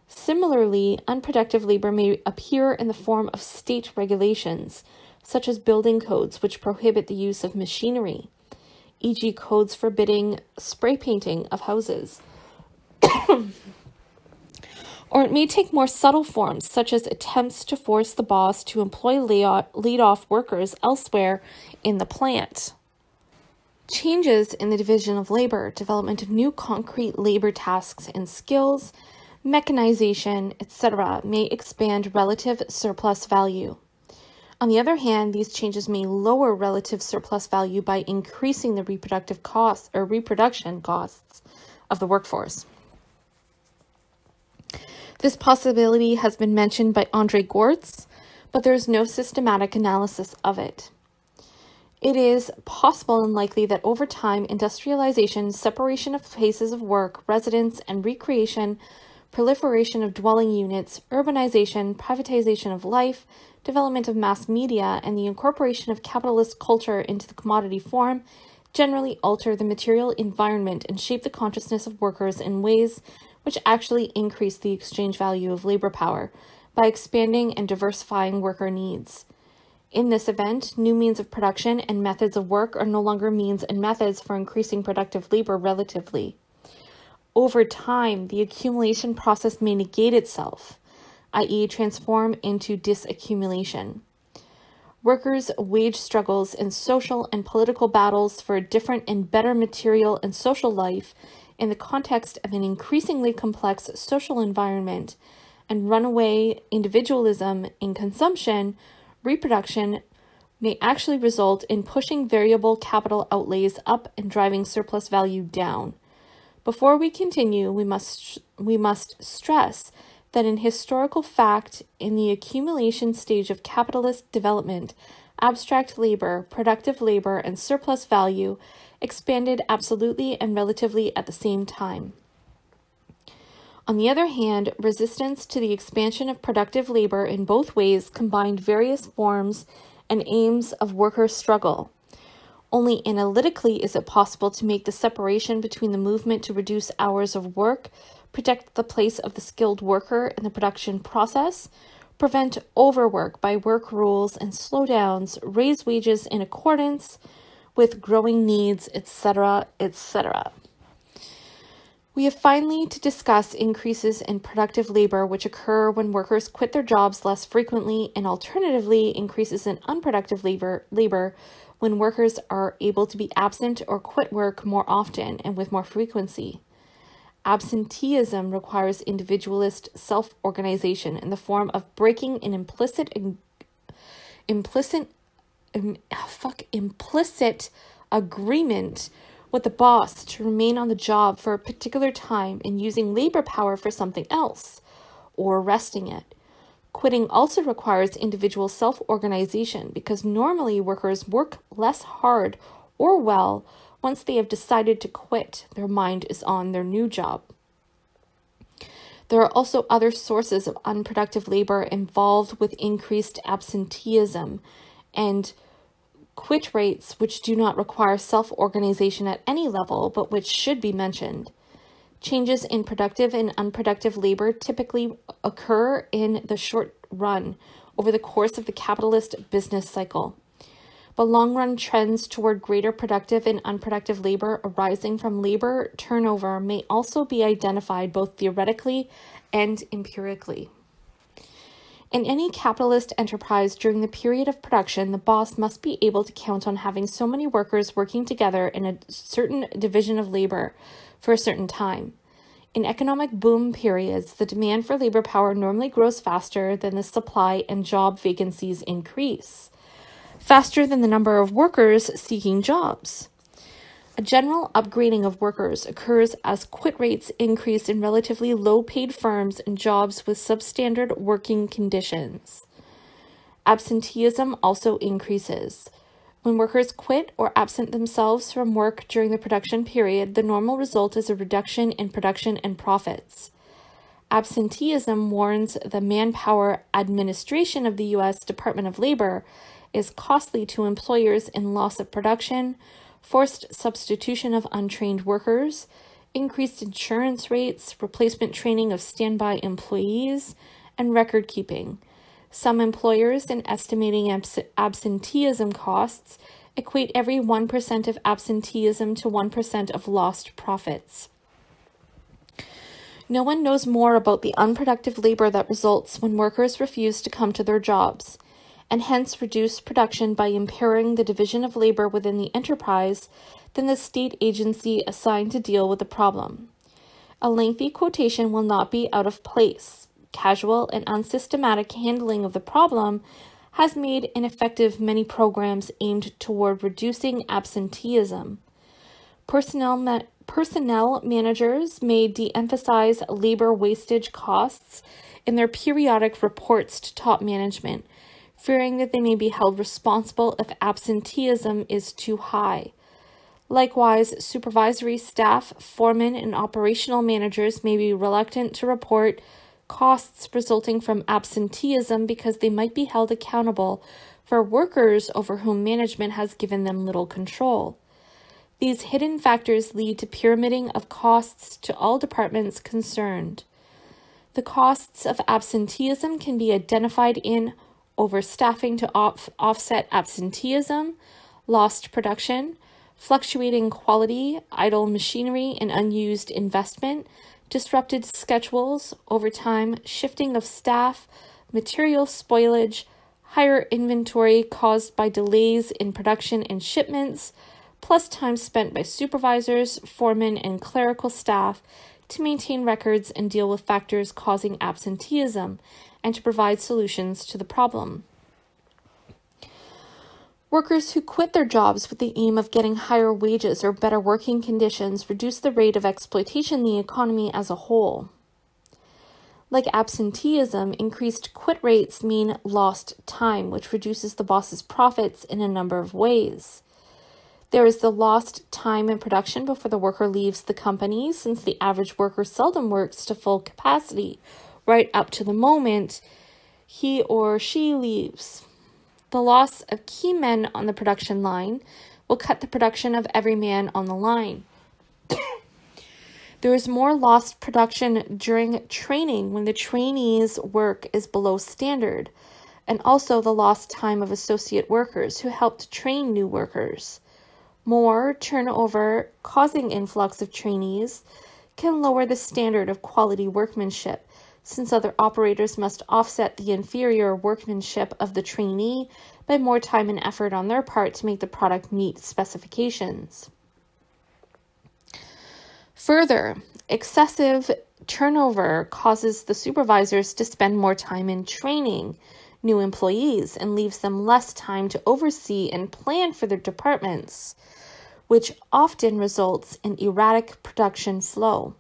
A: Similarly, unproductive labor may appear in the form of state regulations, such as building codes which prohibit the use of machinery, e.g., codes forbidding spray painting of houses or it may take more subtle forms, such as attempts to force the boss to employ lead-off workers elsewhere in the plant. Changes in the division of labor, development of new concrete labor tasks and skills, mechanization, etc., may expand relative surplus value. On the other hand, these changes may lower relative surplus value by increasing the reproductive costs or reproduction costs of the workforce. This possibility has been mentioned by Andre Gorz, but there is no systematic analysis of it. It is possible and likely that over time, industrialization, separation of places of work, residence, and recreation, proliferation of dwelling units, urbanization, privatization of life, development of mass media, and the incorporation of capitalist culture into the commodity form generally alter the material environment and shape the consciousness of workers in ways which actually increase the exchange value of labor power by expanding and diversifying worker needs. In this event, new means of production and methods of work are no longer means and methods for increasing productive labor relatively. Over time, the accumulation process may negate itself, i.e., transform into disaccumulation. Workers' wage struggles and social and political battles for a different and better material and social life in the context of an increasingly complex social environment and runaway individualism in consumption, reproduction may actually result in pushing variable capital outlays up and driving surplus value down. Before we continue, we must we must stress that in historical fact, in the accumulation stage of capitalist development, abstract labor, productive labor, and surplus value expanded absolutely and relatively at the same time. On the other hand, resistance to the expansion of productive labor in both ways combined various forms and aims of worker struggle. Only analytically is it possible to make the separation between the movement to reduce hours of work, protect the place of the skilled worker in the production process, prevent overwork by work rules and slowdowns, raise wages in accordance with growing needs, etc., etc. We have finally to discuss increases in productive labor which occur when workers quit their jobs less frequently and alternatively increases in unproductive labor, labor when workers are able to be absent or quit work more often and with more frequency. Absenteeism requires individualist self-organization in the form of breaking an implicit implicit um, fuck implicit agreement with the boss to remain on the job for a particular time and using labor power for something else, or resting it. Quitting also requires individual self organization because normally workers work less hard or well once they have decided to quit, their mind is on their new job. There are also other sources of unproductive labor involved with increased absenteeism and quit rates which do not require self organization at any level, but which should be mentioned. Changes in productive and unproductive labor typically occur in the short run over the course of the capitalist business cycle. But long run trends toward greater productive and unproductive labor arising from labor turnover may also be identified both theoretically and empirically. In any capitalist enterprise during the period of production, the boss must be able to count on having so many workers working together in a certain division of labor for a certain time. In economic boom periods, the demand for labor power normally grows faster than the supply and job vacancies increase, faster than the number of workers seeking jobs. A general upgrading of workers occurs as quit rates increase in relatively low paid firms and jobs with substandard working conditions. Absenteeism also increases. When workers quit or absent themselves from work during the production period, the normal result is a reduction in production and profits. Absenteeism warns the Manpower Administration of the U.S. Department of Labor is costly to employers in loss of production, forced substitution of untrained workers, increased insurance rates, replacement training of standby employees, and record keeping. Some employers, in estimating abs- absenteeism costs, equate every 1% of absenteeism to 1% of lost profits. No one knows more about the unproductive labor that results when workers refuse to come to their jobs and hence reduce production by impairing the division of labor within the enterprise than the state agency assigned to deal with the problem. A lengthy quotation will not be out of place. Casual and unsystematic handling of the problem has made ineffective many programs aimed toward reducing absenteeism. Personnel, ma- personnel managers may de emphasize labor wastage costs in their periodic reports to top management fearing that they may be held responsible if absenteeism is too high. Likewise, supervisory staff, foremen, and operational managers may be reluctant to report costs resulting from absenteeism because they might be held accountable for workers over whom management has given them little control. These hidden factors lead to pyramiding of costs to all departments concerned. The costs of absenteeism can be identified in overstaffing to off- offset absenteeism, lost production, fluctuating quality, idle machinery and unused investment, disrupted schedules, overtime, shifting of staff, material spoilage, higher inventory caused by delays in production and shipments, plus time spent by supervisors, foremen, and clerical staff to maintain records and deal with factors causing absenteeism and to provide solutions to the problem. Workers who quit their jobs with the aim of getting higher wages or better working conditions reduce the rate of exploitation in the economy as a whole. Like absenteeism, increased quit rates mean lost time, which reduces the boss's profits in a number of ways. There is the lost time in production before the worker leaves the company, since the average worker seldom works to full capacity right up to the moment he or she leaves. The loss of key men on the production line will cut the production of every man on the line. there is more lost production during training when the trainee's work is below standard, and also the lost time of associate workers who helped train new workers. More turnover causing influx of trainees can lower the standard of quality workmanship since other operators must offset the inferior workmanship of the trainee by more time and effort on their part to make the product meet specifications. Further, excessive turnover causes the supervisors to spend more time in training new employees and leaves them less time to oversee and plan for their departments, which often results in erratic production flow.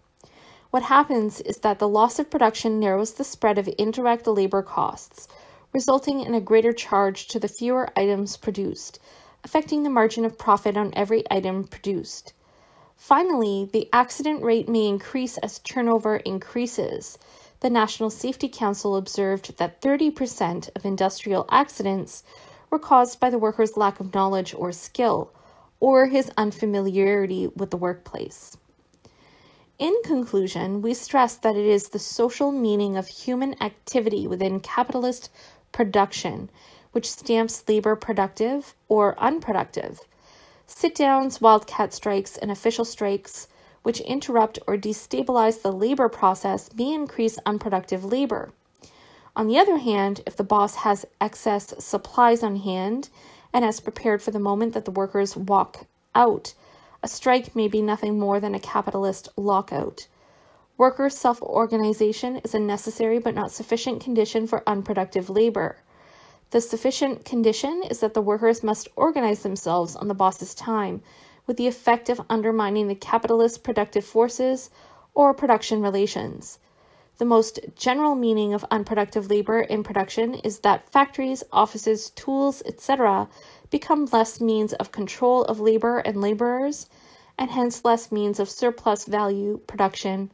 A: What happens is that the loss of production narrows the spread of indirect labor costs, resulting in a greater charge to the fewer items produced, affecting the margin of profit on every item produced. Finally, the accident rate may increase as turnover increases. The National Safety Council observed that 30% of industrial accidents were caused by the worker's lack of knowledge or skill, or his unfamiliarity with the workplace. In conclusion, we stress that it is the social meaning of human activity within capitalist production which stamps labor productive or unproductive. Sit downs, wildcat strikes, and official strikes, which interrupt or destabilize the labor process, may increase unproductive labor. On the other hand, if the boss has excess supplies on hand and has prepared for the moment that the workers walk out, a strike may be nothing more than a capitalist lockout. Worker self organization is a necessary but not sufficient condition for unproductive labor. The sufficient condition is that the workers must organize themselves on the boss's time, with the effect of undermining the capitalist productive forces or production relations. The most general meaning of unproductive labor in production is that factories, offices, tools, etc., become less means of control of labor and laborers, and hence less means of surplus value production.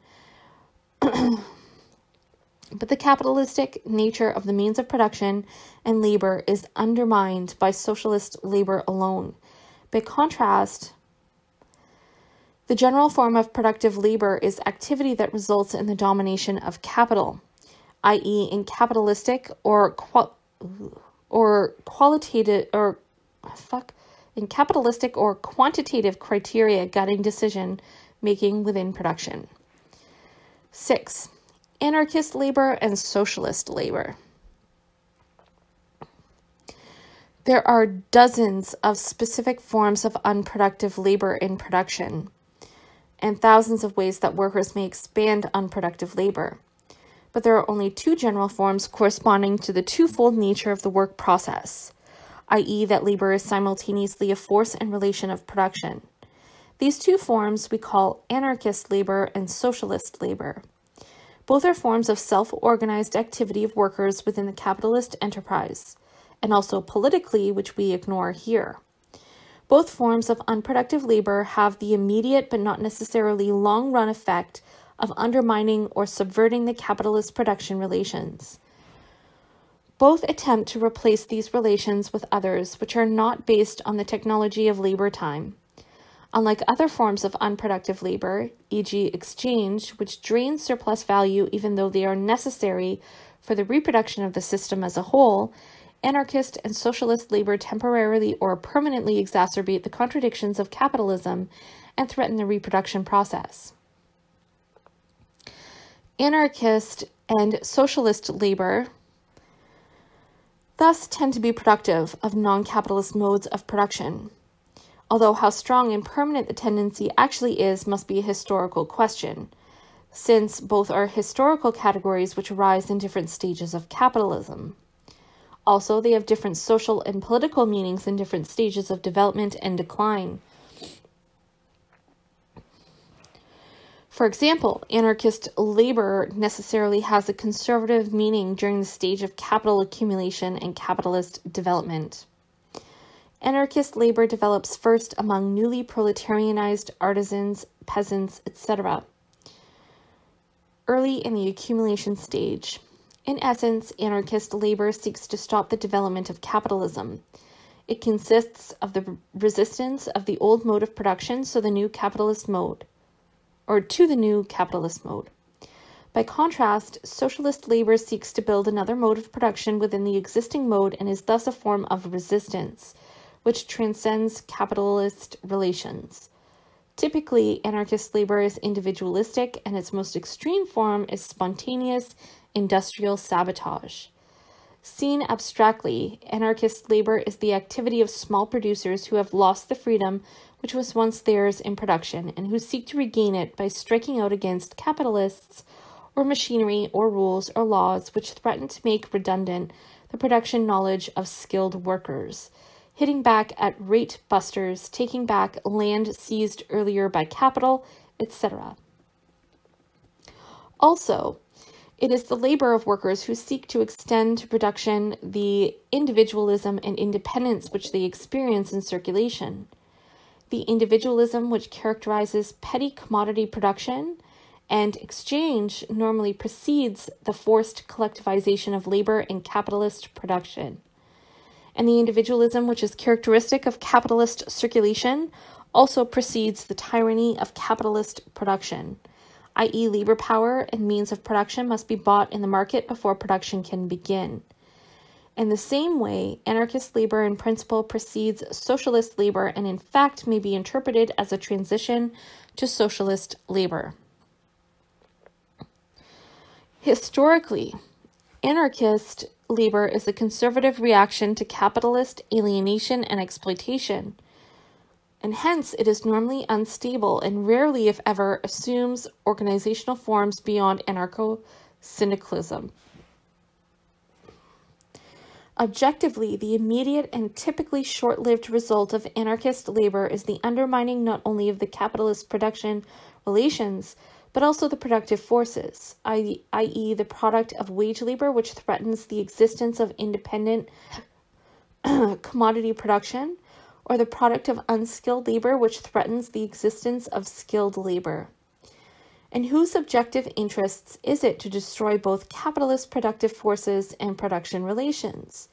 A: but the capitalistic nature of the means of production and labor is undermined by socialist labor alone. By contrast, the general form of productive labor is activity that results in the domination of capital, i.e., in capitalistic or qual- or qualitative or Ah, fuck in capitalistic or quantitative criteria guiding decision making within production. Six, anarchist labor and socialist labor. There are dozens of specific forms of unproductive labor in production, and thousands of ways that workers may expand unproductive labor. But there are only two general forms corresponding to the twofold nature of the work process i.e., that labor is simultaneously a force and relation of production. These two forms we call anarchist labor and socialist labor. Both are forms of self organized activity of workers within the capitalist enterprise. and also politically, which we ignore here. Both forms of unproductive labor have the immediate but not necessarily long run effect of undermining or subverting the capitalist production relations. Both attempt to replace these relations with others which are not based on the technology of labor time. Unlike other forms of unproductive labor, e.g., exchange, which drain surplus value even though they are necessary for the reproduction of the system as a whole, anarchist and socialist labor temporarily or permanently exacerbate the contradictions of capitalism and threaten the reproduction process. Anarchist and socialist labor thus tend to be productive of non capitalist modes of production. Although how strong and permanent the tendency actually is must be a historical question, since both are historical categories which arise in different stages of capitalism. Also, they have different social and political meanings in different stages of development and decline. For example, anarchist labor necessarily has a conservative meaning during the stage of capital accumulation and capitalist development. Anarchist labor develops first among newly proletarianized artisans, peasants, etc., early in the accumulation stage. In essence, anarchist labor seeks to stop the development of capitalism. It consists of the resistance of the old mode of production so the new capitalist mode, or to the new capitalist mode. By contrast, socialist labor seeks to build another mode of production within the existing mode and is thus a form of resistance, which transcends capitalist relations. Typically, anarchist labor is individualistic, and its most extreme form is spontaneous industrial sabotage. Seen abstractly, anarchist labor is the activity of small producers who have lost the freedom which was once theirs in production and who seek to regain it by striking out against capitalists or machinery or rules or laws which threaten to make redundant the production knowledge of skilled workers, hitting back at rate busters, taking back land seized earlier by capital, etc. Also, it is the labor of workers who seek to extend to production the individualism and independence which they experience in circulation. The individualism which characterizes petty commodity production and exchange normally precedes the forced collectivization of labor in capitalist production. And the individualism which is characteristic of capitalist circulation also precedes the tyranny of capitalist production i.e., labor power and means of production must be bought in the market before production can begin. In the same way, anarchist labor in principle precedes socialist labor and, in fact, may be interpreted as a transition to socialist labor. Historically, anarchist labor is a conservative reaction to capitalist alienation and exploitation and hence it is normally unstable and rarely, if ever, assumes organizational forms beyond anarcho syndicalism. Objectively, the immediate and typically short lived result of anarchist labor is the undermining not only of the capitalist production relations, but also the productive forces, i.e., the product of wage labor, which threatens the existence of independent commodity production or the product of unskilled labor which threatens the existence of skilled labor? And whose objective interests is it to destroy both capitalist productive forces and production relations?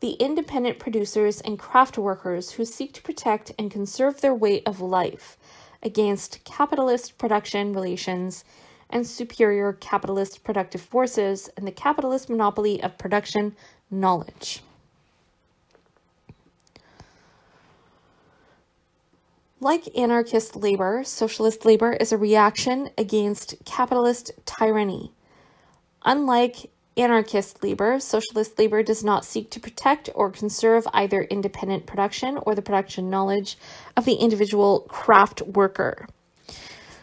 A: The independent producers and craft workers who seek to protect and conserve their way of life against capitalist production relations and superior capitalist productive forces and the capitalist monopoly of production knowledge. Like anarchist labor, socialist labor is a reaction against capitalist tyranny. Unlike anarchist labor, socialist labor does not seek to protect or conserve either independent production or the production knowledge of the individual craft worker.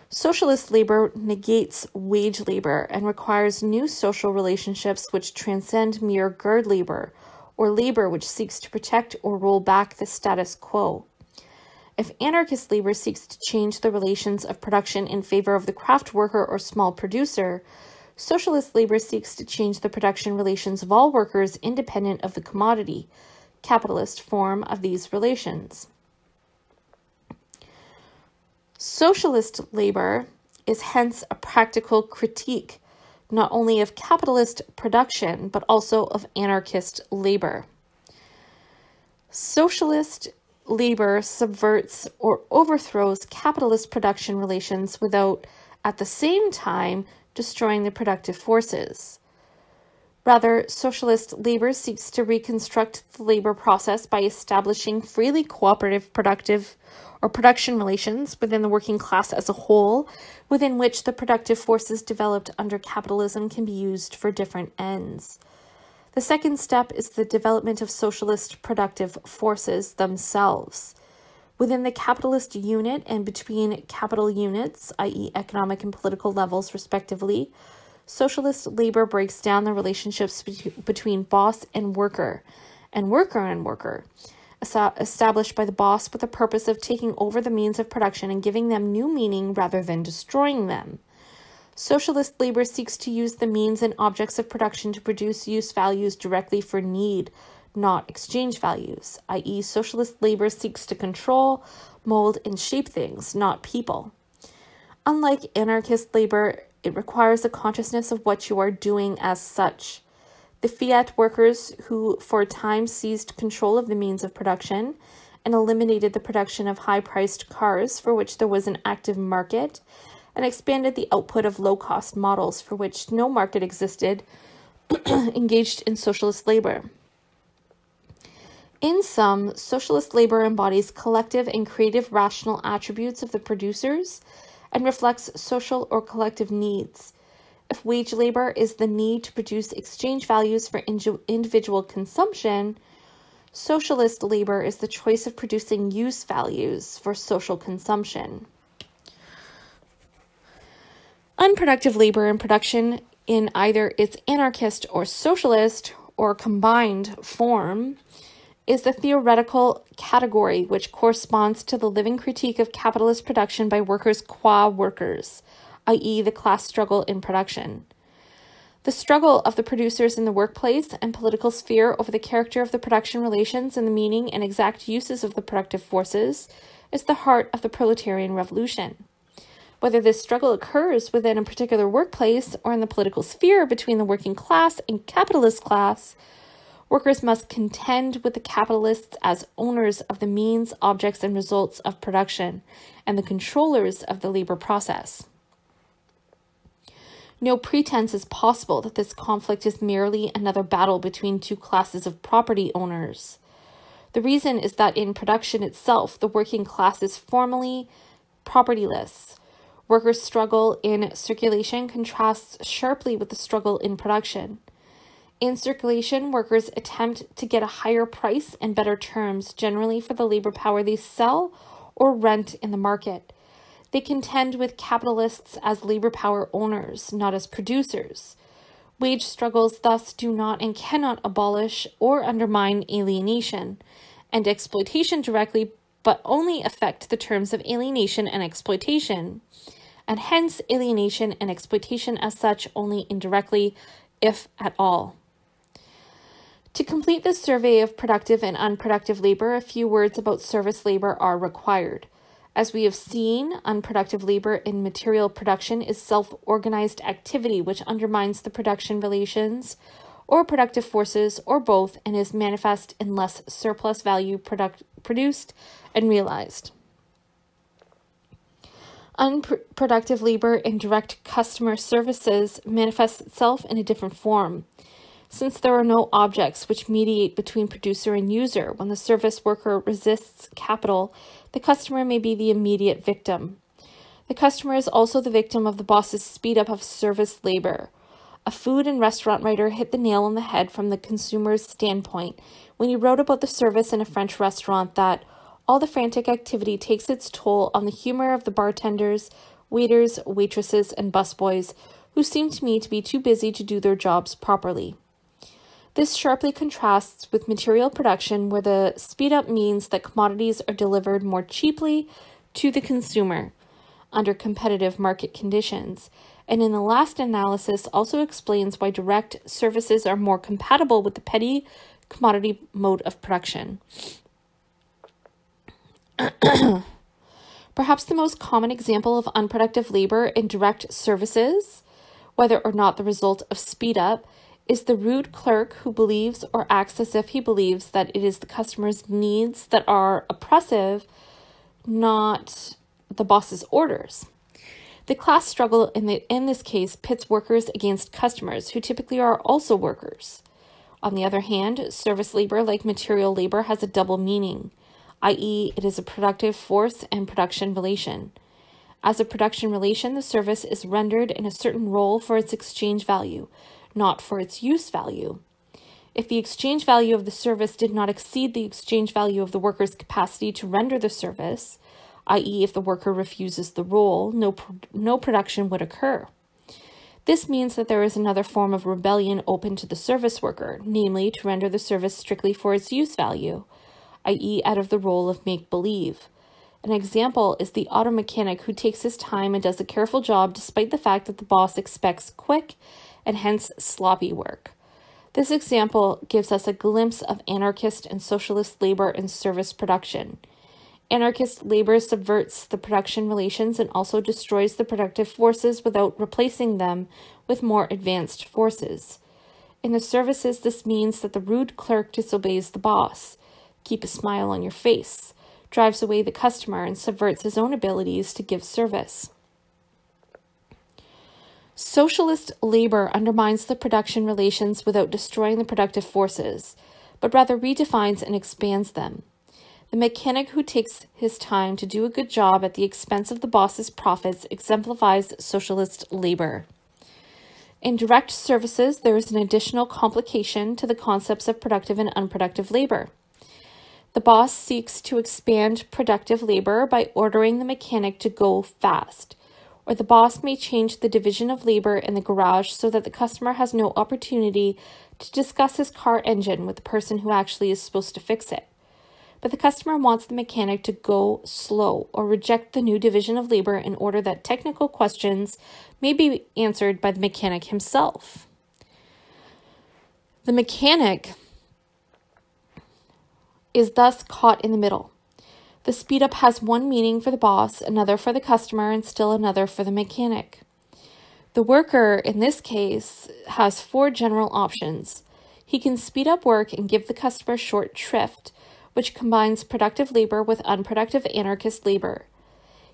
A: Socialist labor negates wage labor and requires new social relationships which transcend mere guard labor or labor which seeks to protect or roll back the status quo. If anarchist labor seeks to change the relations of production in favor of the craft worker or small producer, Socialist labor seeks to change the production relations of all workers independent of the commodity, capitalist form of these relations. Socialist labor is hence a practical critique not only of capitalist production but also of anarchist labor. Socialist labor subverts or overthrows capitalist production relations without, at the same time, destroying the productive forces. Rather, socialist labor seeks to reconstruct the labor process by establishing freely cooperative productive or production relations within the working class as a whole, within which the productive forces developed under capitalism can be used for different ends. The second step is the development of socialist productive forces themselves. Within the capitalist unit and between capital units, i.e., economic and political levels, respectively, socialist labor breaks down the relationships between boss and worker, and worker and worker, established by the boss with the purpose of taking over the means of production and giving them new meaning rather than destroying them. Socialist labor seeks to use the means and objects of production to produce use values directly for need, not exchange values, i.e., socialist labor seeks to control, mold, and shape things, not people. Unlike anarchist labor, it requires a consciousness of what you are doing as such. The Fiat workers who for a time seized control of the means of production and eliminated the production of high priced cars for which there was an active market and expanded the output of low cost models for which no market existed, engaged in socialist labor. In sum, socialist labor embodies collective and creative rational attributes of the producers and reflects social or collective needs. If wage labor is the need to produce exchange values for individual consumption, socialist labor is the choice of producing use values for social consumption. Unproductive labor and production in either its anarchist or socialist or combined form is the theoretical category which corresponds to the living critique of capitalist production by workers qua workers, i.e., the class struggle in production. The struggle of the producers in the workplace and political sphere over the character of the production relations and the meaning and exact uses of the productive forces is the heart of the proletarian revolution. Whether this struggle occurs within a particular workplace or in the political sphere between the working class and capitalist class, workers must contend with the capitalists as owners of the means, objects, and results of production and the controllers of the labor process. No pretense is possible that this conflict is merely another battle between two classes of property owners. The reason is that in production itself, the working class is formally propertyless Workers' struggle in circulation contrasts sharply with the struggle in production. In circulation, workers attempt to get a higher price and better terms, generally for the labor power they sell or rent in the market. They contend with capitalists as labor power owners, not as producers. Wage struggles thus do not and cannot abolish or undermine alienation and exploitation directly, but only affect the terms of alienation and exploitation and hence alienation and exploitation as such only indirectly, if at all. To complete this survey of productive and unproductive labor, a few words about service labor are required. As we have seen, unproductive labor in material production is self organized activity which undermines the production relations or productive forces or both and is manifest in less surplus value product- produced and realized. Unproductive labor in direct customer services manifests itself in a different form. Since there are no objects which mediate between producer and user, when the service worker resists capital, the customer may be the immediate victim. The customer is also the victim of the boss's speed up of service labor. A food and restaurant writer hit the nail on the head from the consumer's standpoint when he wrote about the service in a French restaurant that all the frantic activity takes its toll on the humor of the bartenders, waiters, waitresses, and busboys, who seem to me to be too busy to do their jobs properly. This sharply contrasts with material production, where the speed up means that commodities are delivered more cheaply to the consumer under competitive market conditions, and in the last analysis also explains why direct services are more compatible with the petty commodity mode of production. Perhaps the most common example of unproductive labor in direct services, whether or not the result of speed up, is the rude clerk who believes or acts as if he believes that it is the customer's needs that are oppressive, not the boss's orders. The class struggle in, the, in this case pits workers against customers, who typically are also workers. On the other hand, service labor, like material labor, has a double meaning i.e., it is a productive force and production relation. As a production relation, the service is rendered in a certain role for its exchange value, not for its use value. If the exchange value of the service did not exceed the exchange value of the worker's capacity to render the service, i.e., if the worker refuses the role, no, no production would occur. This means that there is another form of rebellion open to the service worker, namely to render the service strictly for its use value, i.e., out of the role of make believe. An example is the auto mechanic who takes his time and does a careful job despite the fact that the boss expects quick and hence sloppy work. This example gives us a glimpse of anarchist and socialist labor and service production. Anarchist labor subverts the production relations and also destroys the productive forces without replacing them with more advanced forces. In the services, this means that the rude clerk disobeys the boss keep a smile on your face, drives away the customer, and subverts his own abilities to give service. Socialist labor undermines the production relations without destroying the productive forces, but rather redefines and expands them. The mechanic who takes his time to do a good job at the expense of the boss's profits exemplifies socialist labor. In direct services, there is an additional complication to the concepts of productive and unproductive labor. The boss seeks to expand productive labor by ordering the mechanic to go fast, or the boss may change the division of labor in the garage so that the customer has no opportunity to discuss his car engine with the person who actually is supposed to fix it. But the customer wants the mechanic to go slow or reject the new division of labor in order that technical questions may be answered by the mechanic himself. The mechanic is thus caught in the middle. The speed up has one meaning for the boss, another for the customer, and still another for the mechanic. The worker, in this case, has four general options. He can speed up work and give the customer short shrift, which combines productive labor with unproductive anarchist labor.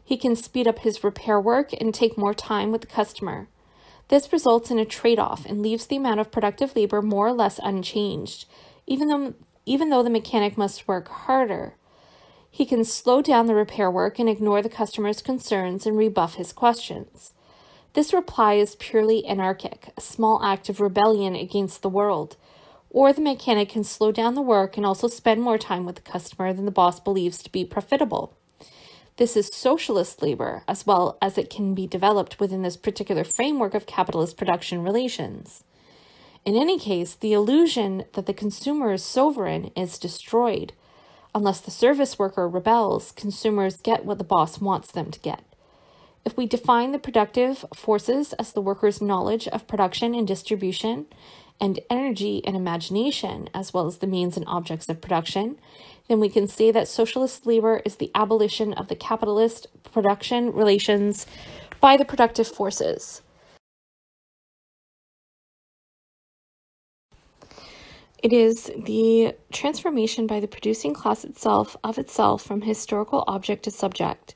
A: He can speed up his repair work and take more time with the customer. This results in a trade off and leaves the amount of productive labor more or less unchanged, even though even though the mechanic must work harder. He can slow down the repair work and ignore the customer's concerns and rebuff his questions. This reply is purely anarchic, a small act of rebellion against the world. Or the mechanic can slow down the work and also spend more time with the customer than the boss believes to be profitable. This is socialist labor, as well as it can be developed within this particular framework of capitalist production relations. In any case, the illusion that the consumer is sovereign is destroyed. Unless the service worker rebels, consumers get what the boss wants them to get. If we define the productive forces as the worker's knowledge of production and distribution, and energy and imagination, as well as the means and objects of production, then we can say that socialist labor is the abolition of the capitalist production relations by the productive forces. It is the transformation by the producing class itself of itself from historical object to subject.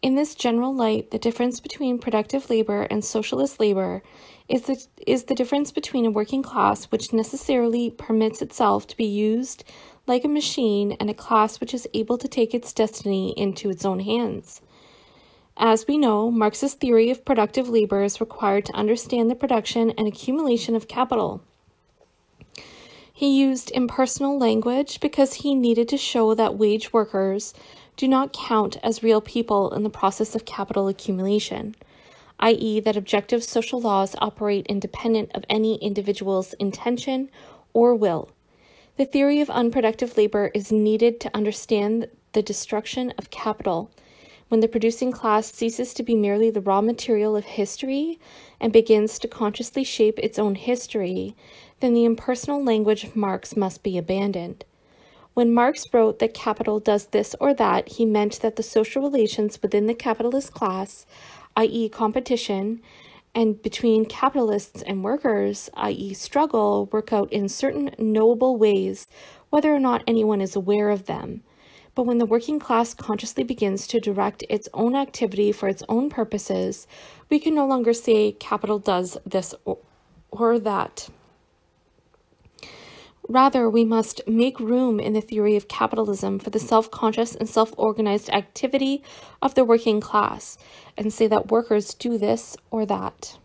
A: In this general light, the difference between productive labor and socialist labor is the, is the difference between a working class which necessarily permits itself to be used like a machine and a class which is able to take its destiny into its own hands. As we know, Marx's theory of productive labor is required to understand the production and accumulation of capital. He used impersonal language because he needed to show that wage workers do not count as real people in the process of capital accumulation, i.e., that objective social laws operate independent of any individual's intention or will. The theory of unproductive labor is needed to understand the destruction of capital, when the producing class ceases to be merely the raw material of history and begins to consciously shape its own history, then the impersonal language of Marx must be abandoned. When Marx wrote that capital does this or that, he meant that the social relations within the capitalist class, i.e., competition, and between capitalists and workers, i.e., struggle, work out in certain knowable ways, whether or not anyone is aware of them. But when the working class consciously begins to direct its own activity for its own purposes, we can no longer say capital does this or, or that. Rather, we must make room in the theory of capitalism for the self conscious and self organized activity of the working class and say that workers do this or that.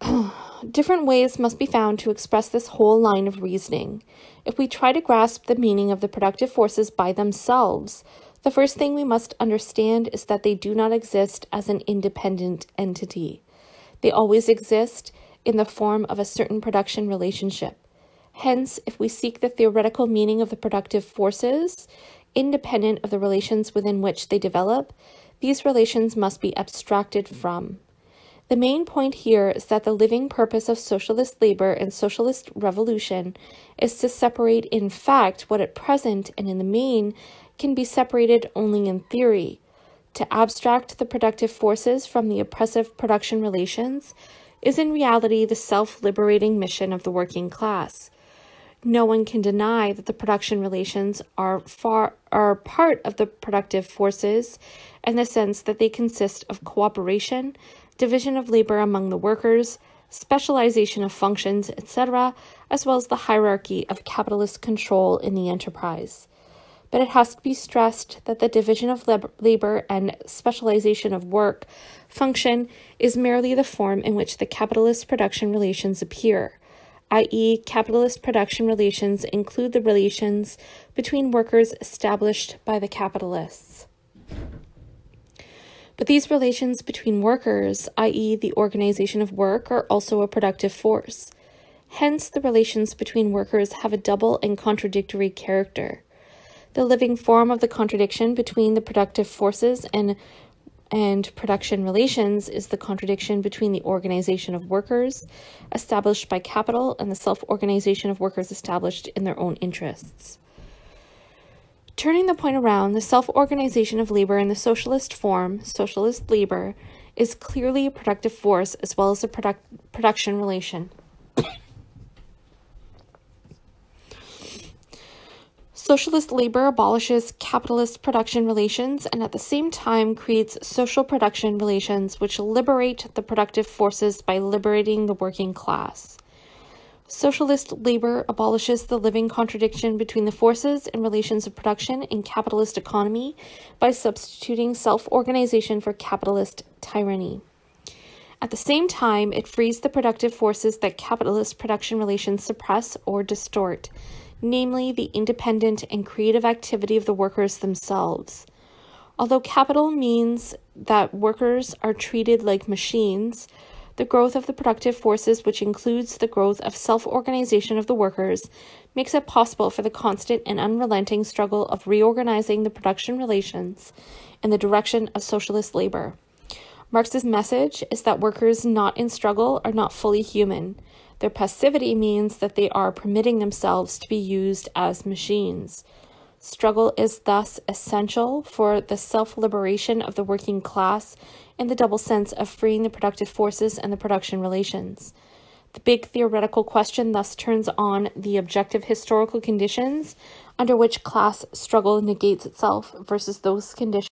A: Different ways must be found to express this whole line of reasoning. If we try to grasp the meaning of the productive forces by themselves, the first thing we must understand is that they do not exist as an independent entity. They always exist in the form of a certain production relationship. Hence, if we seek the theoretical meaning of the productive forces, independent of the relations within which they develop, these relations must be abstracted from. The main point here is that the living purpose of socialist labor and socialist revolution is to separate in fact what at present and in the main can be separated only in theory, to abstract the productive forces from the oppressive production relations is in reality the self liberating mission of the working class. No one can deny that the production relations are far are part of the productive forces in the sense that they consist of cooperation, division of labor among the workers, specialization of functions, etc., as well as the hierarchy of capitalist control in the enterprise but it has to be stressed that the division of labor and specialization of work function is merely the form in which the capitalist production relations appear, i.e., capitalist production relations include the relations between workers established by the capitalists. But these relations between workers, i.e., the organization of work, are also a productive force. Hence, the relations between workers have a double and contradictory character. The living form of the contradiction between the productive forces and and production relations is the contradiction between the organization of workers established by capital and the self organization of workers established in their own interests. Turning the point around, the self organization of labor in the socialist form, socialist labor, is clearly a productive force as well as a product, production relation. Socialist labor abolishes capitalist production relations and at the same time creates social production relations which liberate the productive forces by liberating the working class. Socialist labor abolishes the living contradiction between the forces and relations of production in capitalist economy by substituting self organization for capitalist tyranny. At the same time, it frees the productive forces that capitalist production relations suppress or distort namely the independent and creative activity of the workers themselves. Although capital means that workers are treated like machines, the growth of the productive forces, which includes the growth of self organization of the workers, makes it possible for the constant and unrelenting struggle of reorganizing the production relations in the direction of socialist labor. Marx's message is that workers not in struggle are not fully human. Their passivity means that they are permitting themselves to be used as machines. Struggle is thus essential for the self liberation of the working class in the double sense of freeing the productive forces and the production relations. The big theoretical question thus turns on the objective historical conditions under which class struggle negates itself versus those conditions